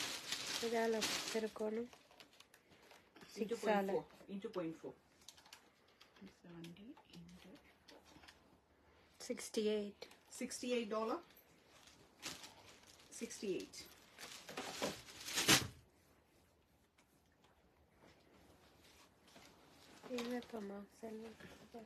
ಅದಾಲ ತಿರುಕೋಣ ಸಿಕ್ಸ್ ಸಾಲ into point four seventy into sixty eight sixty eight dollar sixty eight Yine tamam. Sen ne kadar?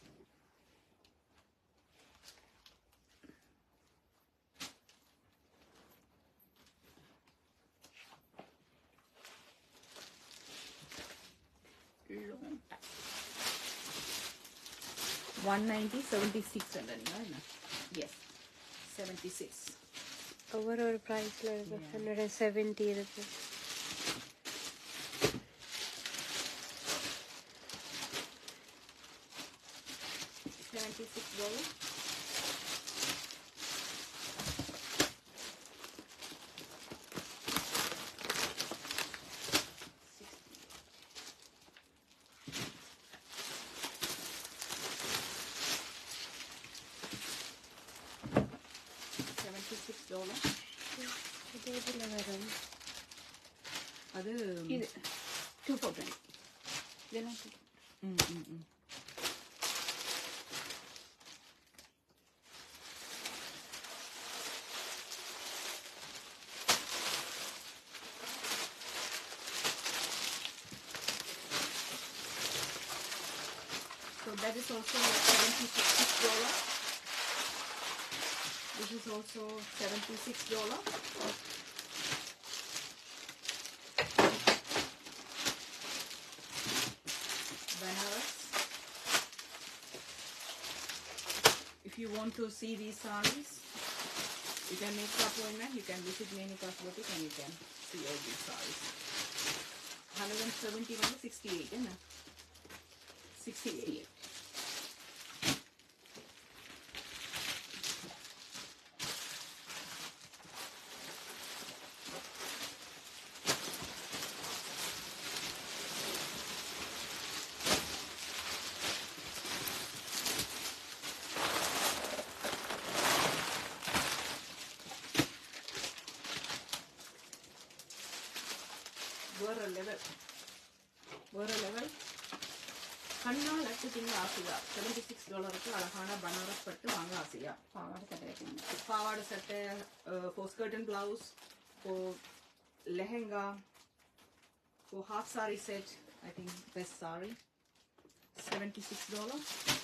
196 Yes, 76 Over price, 170 rupees. So that is also seventy-six dollar. This is also seventy-six dollar. Banaras. If you want to see these sarees, you can make an appointment. You can visit Menuka's Boutique and you can see all these sarees. 171 68, isn't it? 68. ஆசையா seventy six டாலருக்கு அழகான பனாரஸ் பட்டு வாங்க ஆசையா பாவாடை சட்டை வைக்கணும் பாவாடை சட்டை for skirt and blouse for lehenga for half sari set I think best sari 76 dollar All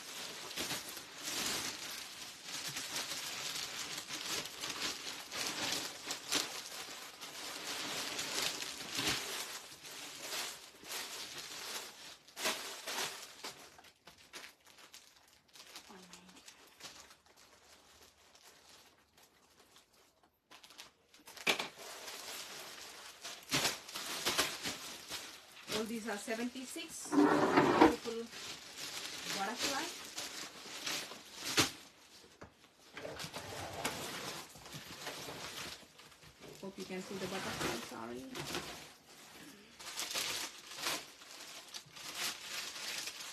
these are 76. Beautiful butterfly. Hope you can see the butterfly, sorry.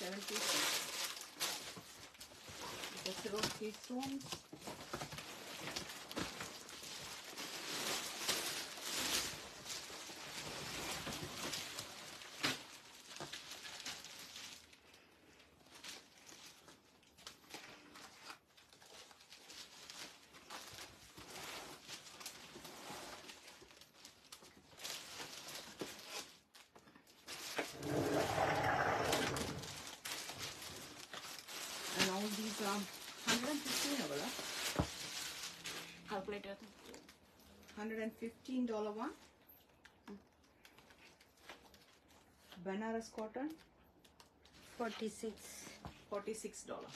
Seventy-six. The Swarovski stones. is um, 115 over calculator 115 dollar one banaras cotton 46 46 dollar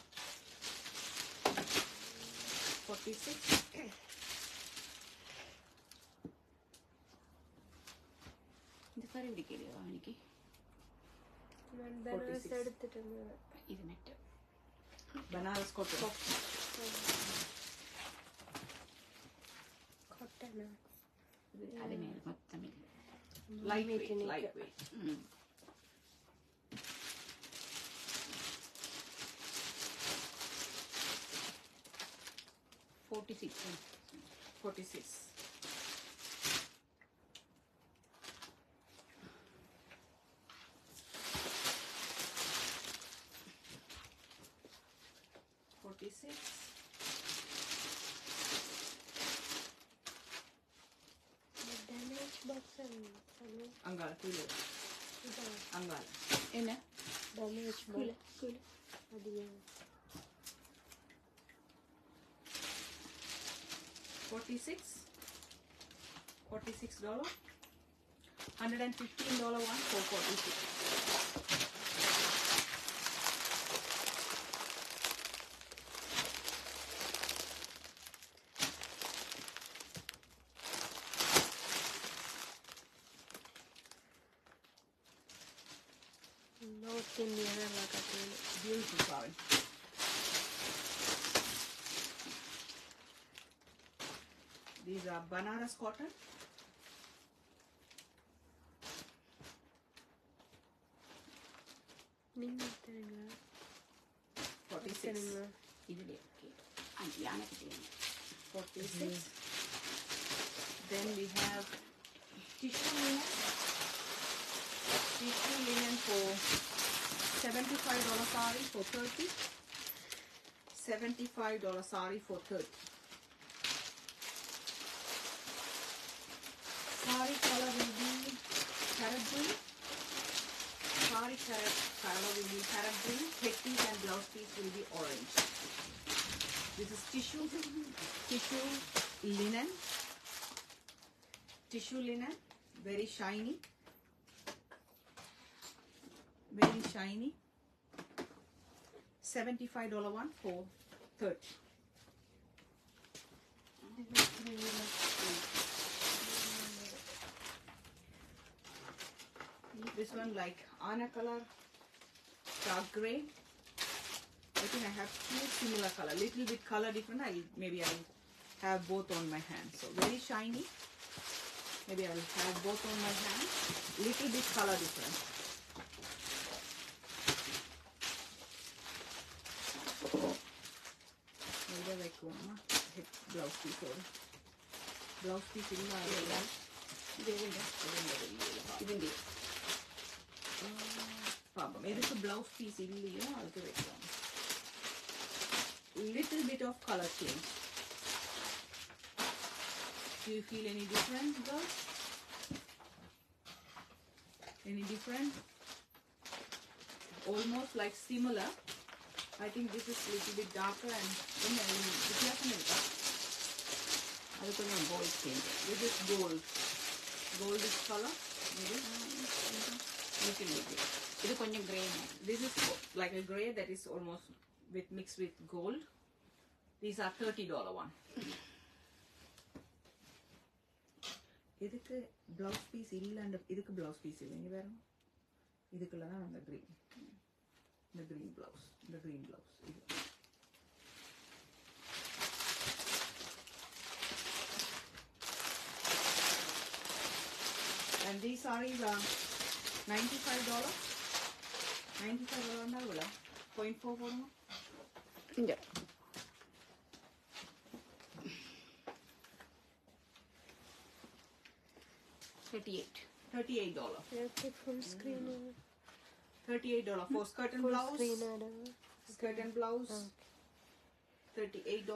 46 இந்த sorry இப்படி கேள்வி வாங்கிக்கு இது net Banaras called the soft. Lightweight, lightweight. 46. 46. Anggal, tulo. Anggal. Ina? Bama yung school. Kula, kula. Adi yan. 46? 46 dollar? 115 dollar one for 46. in like Beautiful. These are Banaras cotton. நீங்கள் எடுத்துருங்க forty six இதில் $75 sari for 30 $75 sari for 30 Sari color will be carrot green. Sari carrot color will be carrot green. Petties and blouse piece will be orange. This is tissue, tissue linen, tissue linen, very shiny, very shiny. Seventy-five dollar one for thirty. This one like Anna color, dark gray. I think I have two similar color, little bit color different. I maybe I'll have both on my hand. So very shiny. Maybe I'll have both on my hand. Little bit color different. såna uh, a Blausepiecinglar ಎಲ್ಲ ಇದೆಲ್ಲ ഇതിൻ്റെ പാപം ഇതിപ്പോൾ blouse piece ഇല്ലയോ അത് വെക്കാം little bit of color change. Do you feel any difference, girls? Any different? Almost like similar, I think this is a little bit darker and in a little bit of gold paint. This is gold. Gold color. Maybe. Little little bit. This is gray. This is like a gray that is almost with mixed with gold. These are $30 one. இதுக்கு blouse piece இல்லை இதுக்கு blouse piece இல்லை இங்கே வேறும் இதுக்குள்ளதான் அந்த green the green blouse the green blouse and these sarees are $95 $95 on that eh? 0.4 yeah. Thirty-eight. $38 yeah, full screen. Mm. -hmm. $38 for skirt and blouse. Skirt and blouse. $38.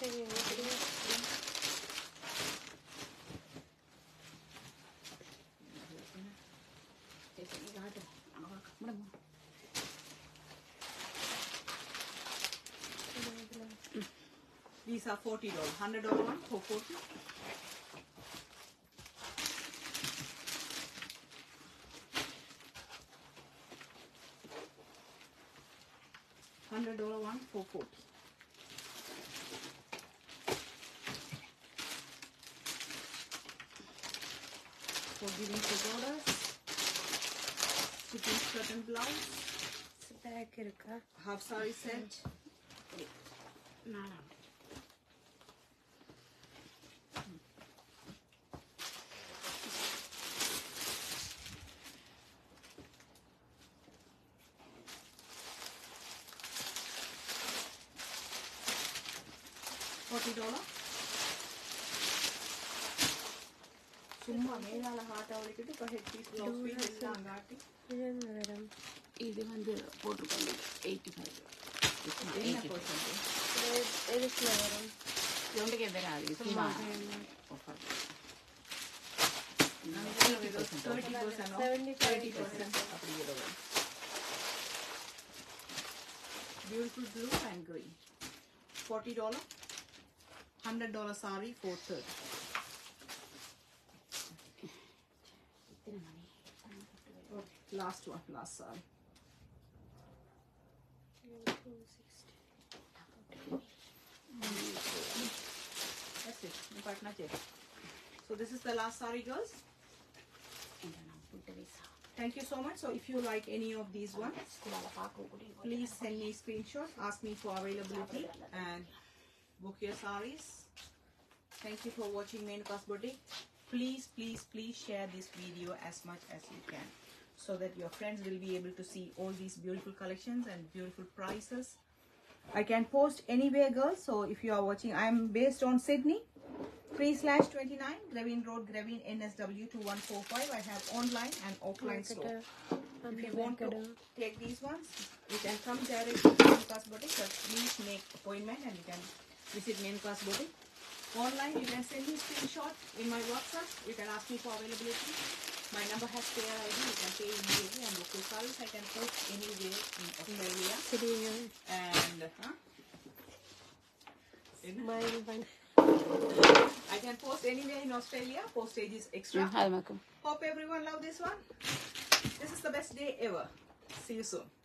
Okay. are $40. $100 one for 40 $100 one for 40 for giving to orders shipping certain blouse. Half saree set. No no. அவளுக்கிட்ட இப்போ head piece blouse piece எல்லாம் காட்டி madam இது வந்து போட்டிருக்காங்க eighty five என்ன percentage எதுக்கு madam எவ்வளோக்கு எதிராக அது சும்மா offer thirty percent thirty percent அப்படிங்கிற beautiful blue and green. $40, $100 sari, 430 last one, last one. That's it, partner check. So this is the last sari girls. Thank you so much. So if you like any of these ones, please send me screenshot, ask me for availability and book your saris. Thank you for watching Menuka's Boutique. Please, please, please share this video as much as you can so that your friends will be able to see all these beautiful collections and beautiful prices i can post anywhere girls so if you are watching i'm based on sydney 3 slash 29 Girraween Road, Girraween NSW 2145. I have online and offline store. If you want to take these ones, you can come direct to Menuka's Boutique. But please make appointment and you can visit Menuka's Boutique. Online, you can send me screenshot in my WhatsApp. You can ask me for availability. My number has payer ID. You can pay immediately and local service. I can put anywhere in Australia. Today, and huh? my. I can post anywhere in Australia. Postage is extra. Mm, Hope everyone love this one. This is the best day ever. See you soon.